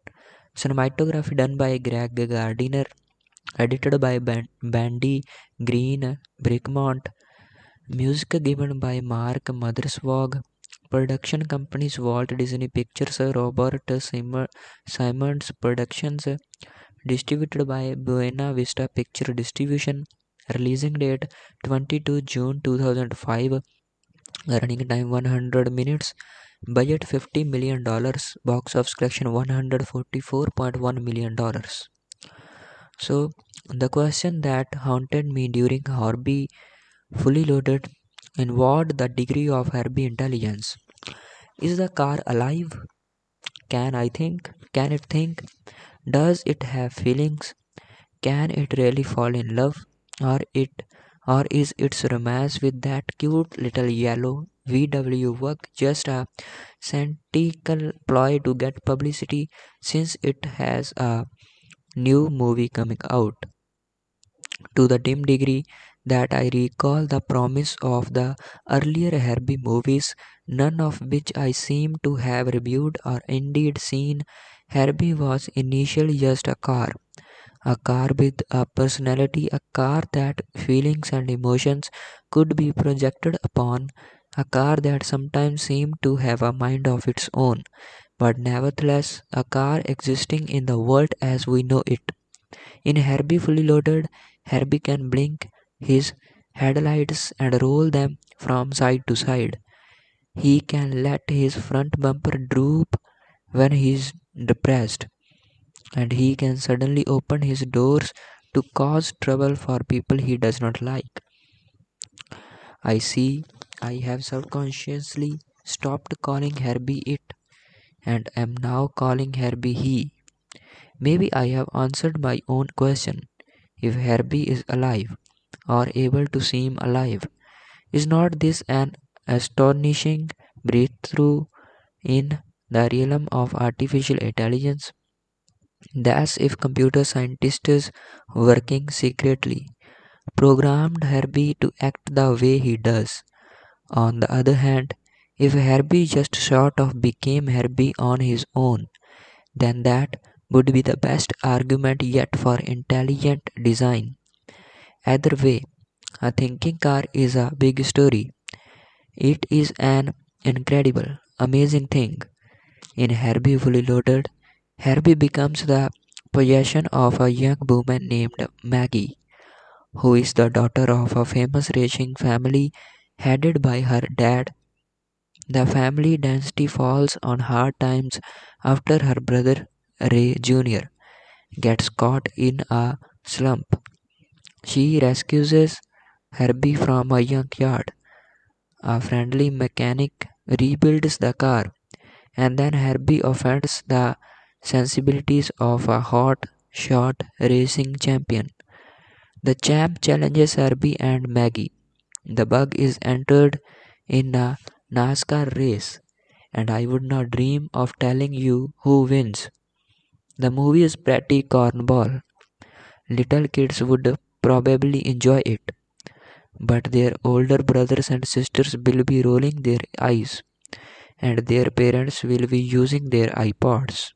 Cinematography done by Greg Gardiner, edited by Ban- Bandy Greene Bricmont, music given by Mark Mothersbaugh, production companies Walt Disney Pictures, Robert Sim- Simonds Productions, distributed by Buena Vista Picture Distribution, releasing date 22 June 2005, running time 100 minutes, budget 50 million dollars, box office collection 144.1 million dollars. So the question that haunted me during Herbie fully loaded involved the degree of Herbie intelligence. Is the car alive? Can I think? Can it think? Does it have feelings? Can it really fall in love? Or it or is its romance with that cute little yellow VW work just a cynical ploy to get publicity since it has a new movie coming out? To the dim degree that I recall the promise of the earlier Herbie movies, none of which I seem to have reviewed or indeed seen, Herbie was initially just a car a car with a personality, a car that feelings and emotions could be projected upon, a car that sometimes seemed to have a mind of its own, but nevertheless a car existing in the world as we know it. In Herbie Fully Loaded, Herbie can blink his headlights and roll them from side to side. He can let his front bumper droop when he is depressed and he can suddenly open his doors to cause trouble for people he does not like. I see I have subconsciously stopped calling Herbie it and am now calling Herbie he. Maybe I have answered my own question. If Herbie is alive or able to seem alive, is not this an astonishing breakthrough in the realm of artificial intelligence? That's if computer scientists working secretly programmed Herbie to act the way he does. On the other hand, if Herbie just sort of became Herbie on his own, then that would be the best argument yet for intelligent design. Either way, a thinking car is a big story. It is an incredible, amazing thing. In Herbie Fully Loaded, Herbie becomes the possession of a young woman named Maggie, who is the daughter of a famous racing family headed by her dad. The family dynasty falls on hard times after her brother Ray Jr. gets caught in a slump. She rescues Herbie from a junkyard. A friendly mechanic rebuilds the car, and then Herbie offends the sensibilities of a hot shot racing champion. The champ challenges Herbie and Maggie. The bug is entered in a NASCAR race, and I would not dream of telling you who wins. The movie is pretty cornball. Little kids would probably enjoy it, but their older brothers and sisters will be rolling their eyes, and their parents will be using their iPods.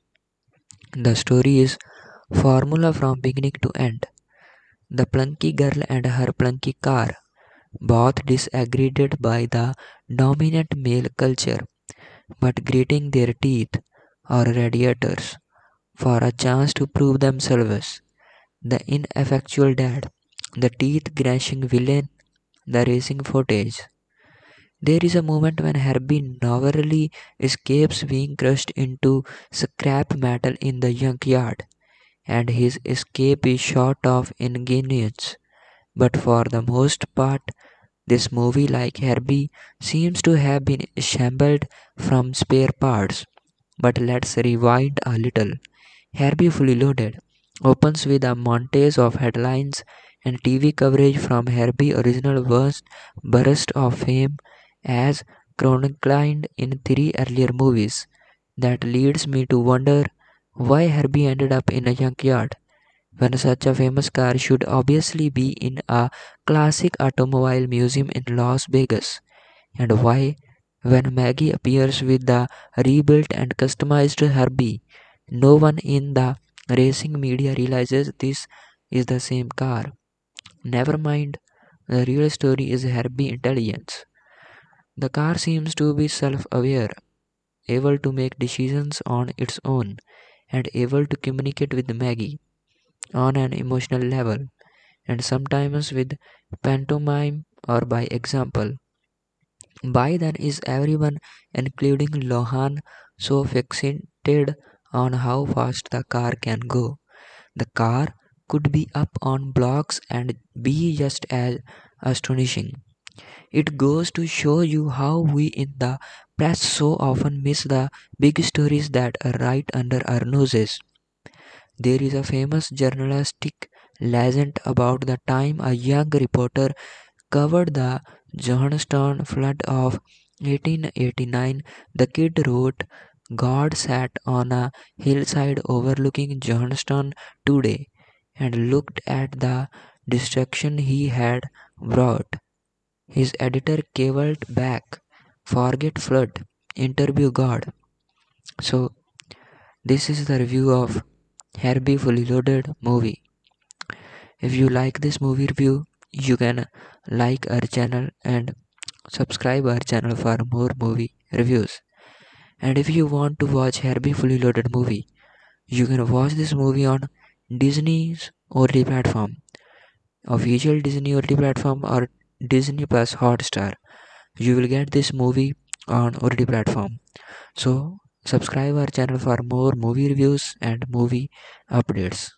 The story is formula from beginning to end. The plunky girl and her plunky car, both disaggregated by the dominant male culture, but gritting their teeth or radiators for a chance to prove themselves. The ineffectual dad, the teeth gnashing villain, the racing footage. There is a moment when Herbie narrowly escapes being crushed into scrap metal in the junkyard, and his escape is short of ingenuous. But for the most part, this movie, like Herbie, seems to have been assembled from spare parts. But let's rewind a little. Herbie Fully Loaded opens with a montage of headlines and TV coverage from Herbie's original burst, burst of fame as chronicled in three earlier movies. That leads me to wonder why Herbie ended up in a junkyard when such a famous car should obviously be in a classic automobile museum in Las Vegas, and why, when Maggie appears with the rebuilt and customized Herbie, no one in the racing media realizes this is the same car. Never mind, the real story is Herbie intelligence. The car seems to be self aware, able to make decisions on its own, and able to communicate with Maggie on an emotional level, and sometimes with pantomime or by example. By then, is everyone, including Lohan, so fixated on how fast the car can go? The car could be up on blocks and be just as astonishing. It goes to show you how we in the press so often miss the big stories that are right under our noses. There is a famous journalistic legend about the time a young reporter covered the Johnstown flood of 1889. The kid wrote, God sat on a hillside overlooking Johnstown today and looked at the destruction he had brought. His editor cavilled back, forget flood, interview God. So, this is the review of Herbie Fully Loaded movie. If you like this movie review, you can like our channel and subscribe our channel for more movie reviews. And if you want to watch Herbie Fully Loaded movie, you can watch this movie on Disney's OTT platform, official Disney OTT platform or Disney Plus Hotstar. You will get this movie on OTT platform. So subscribe our channel for more movie reviews and movie updates.